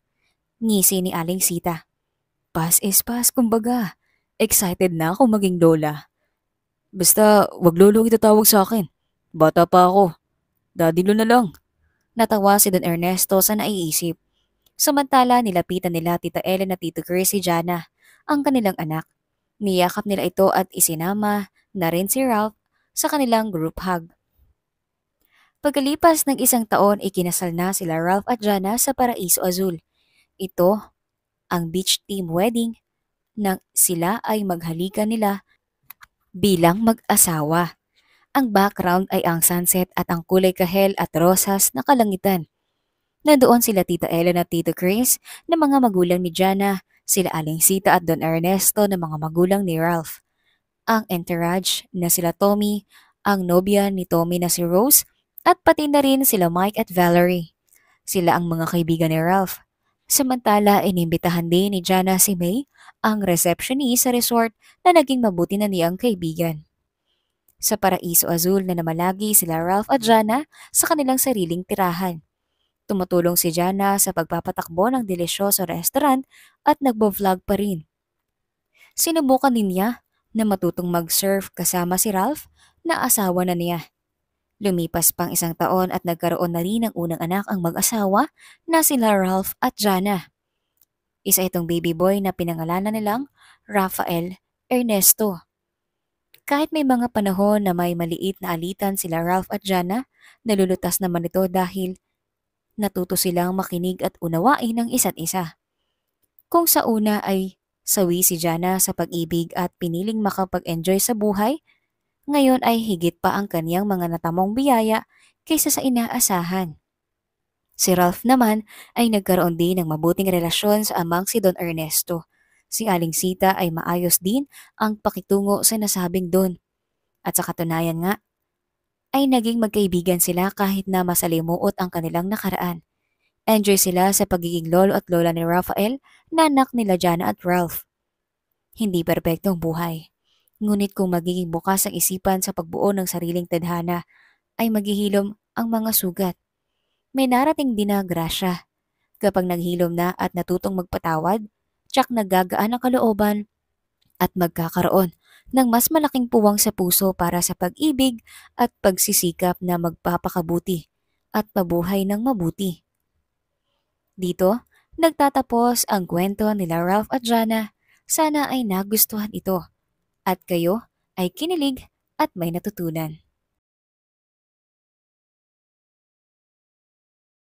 Ngisi ni Aling Sita. Pass is pass, kumbaga. Excited na ako maging lola. Basta, wag lolo itatawag sa akin. Bata pa ako. Daddy lo na lang. Natawa si Don Ernesto sa naiisip. Samantala, nilapitan nila Tita Ellen at Tito Chris si Jana, ang kanilang anak. Niyakap nila ito at isinama na rin si Ralph sa kanilang group hug. Pagkalipas ng isang taon, ikinasal na sila Ralph at Jana sa Paraiso Azul. Ito ang beach team wedding nang sila ay maghalikan nila bilang mag-asawa. Ang background ay ang sunset at ang kulay kahel at rosas na kalangitan. Nandoon sila Tita Ellen at Tito Chris na mga magulang ni Jana, sila Aling Sita at Don Ernesto na mga magulang ni Ralph. Ang entourage na sila Tommy, ang nobya ni Tommy na si Rose at pati na rin sila Mike at Valerie. Sila ang mga kaibigan ni Ralph. Samantala, inimbitahan din ni Jana si May, ang receptionist sa resort na naging mabuti na niyang kaibigan. Sa Paraiso Azul na namalagi sila Ralph at Jana sa kanilang sariling tirahan. Tumutulong si Jana sa pagpapatakbo ng delisyoso restaurant at nagbo-vlog pa rin. Sinubukan din niya na matutong mag-surf kasama si Ralph na asawa na niya. Lumipas pang isang taon at nagkaroon na rin ng unang anak ang mag-asawa na sila Ralph at Jana. Isa itong baby boy na pinangalanan nilang Rafael Ernesto. Kahit may mga panahon na may maliit na alitan sila Ralph at Jana, nalulutas naman ito dahil natuto silang makinig at unawain ng isa't isa. Kung sa una ay sawi si Jana sa pag-ibig at piniling makapag-enjoy sa buhay, ngayon ay higit pa ang kaniyang mga natamong biyaya kaysa sa inaasahan. Si Ralph naman ay nagkaroon din ng mabuting relasyon sa amang si Don Ernesto. Si Aling Sita ay maayos din ang pakitungo sa nasabing Don. At sa katunayan nga, ay naging magkaibigan sila kahit na masalimuot ang kanilang nakaraan. Enjoy sila sa pagiging lolo at lola ni Rafael na anak nila Jana at Ralph. Hindi perpektong buhay. Ngunit kung magiging bukas ang isipan sa pagbuo ng sariling tadhana, ay maghihilom ang mga sugat. May narating din na grasya. Kapag naghilom na at natutong magpatawad, tsak nagagaan ang kalooban at magkakaroon ng mas malaking puwang sa puso para sa pag-ibig at pagsisikap na magpapakabuti at mabuhay ng mabuti. Dito, nagtatapos ang kwento nila Ralph at Jana. Sana ay nagustuhan ito at kayo ay kinilig at may natutunan.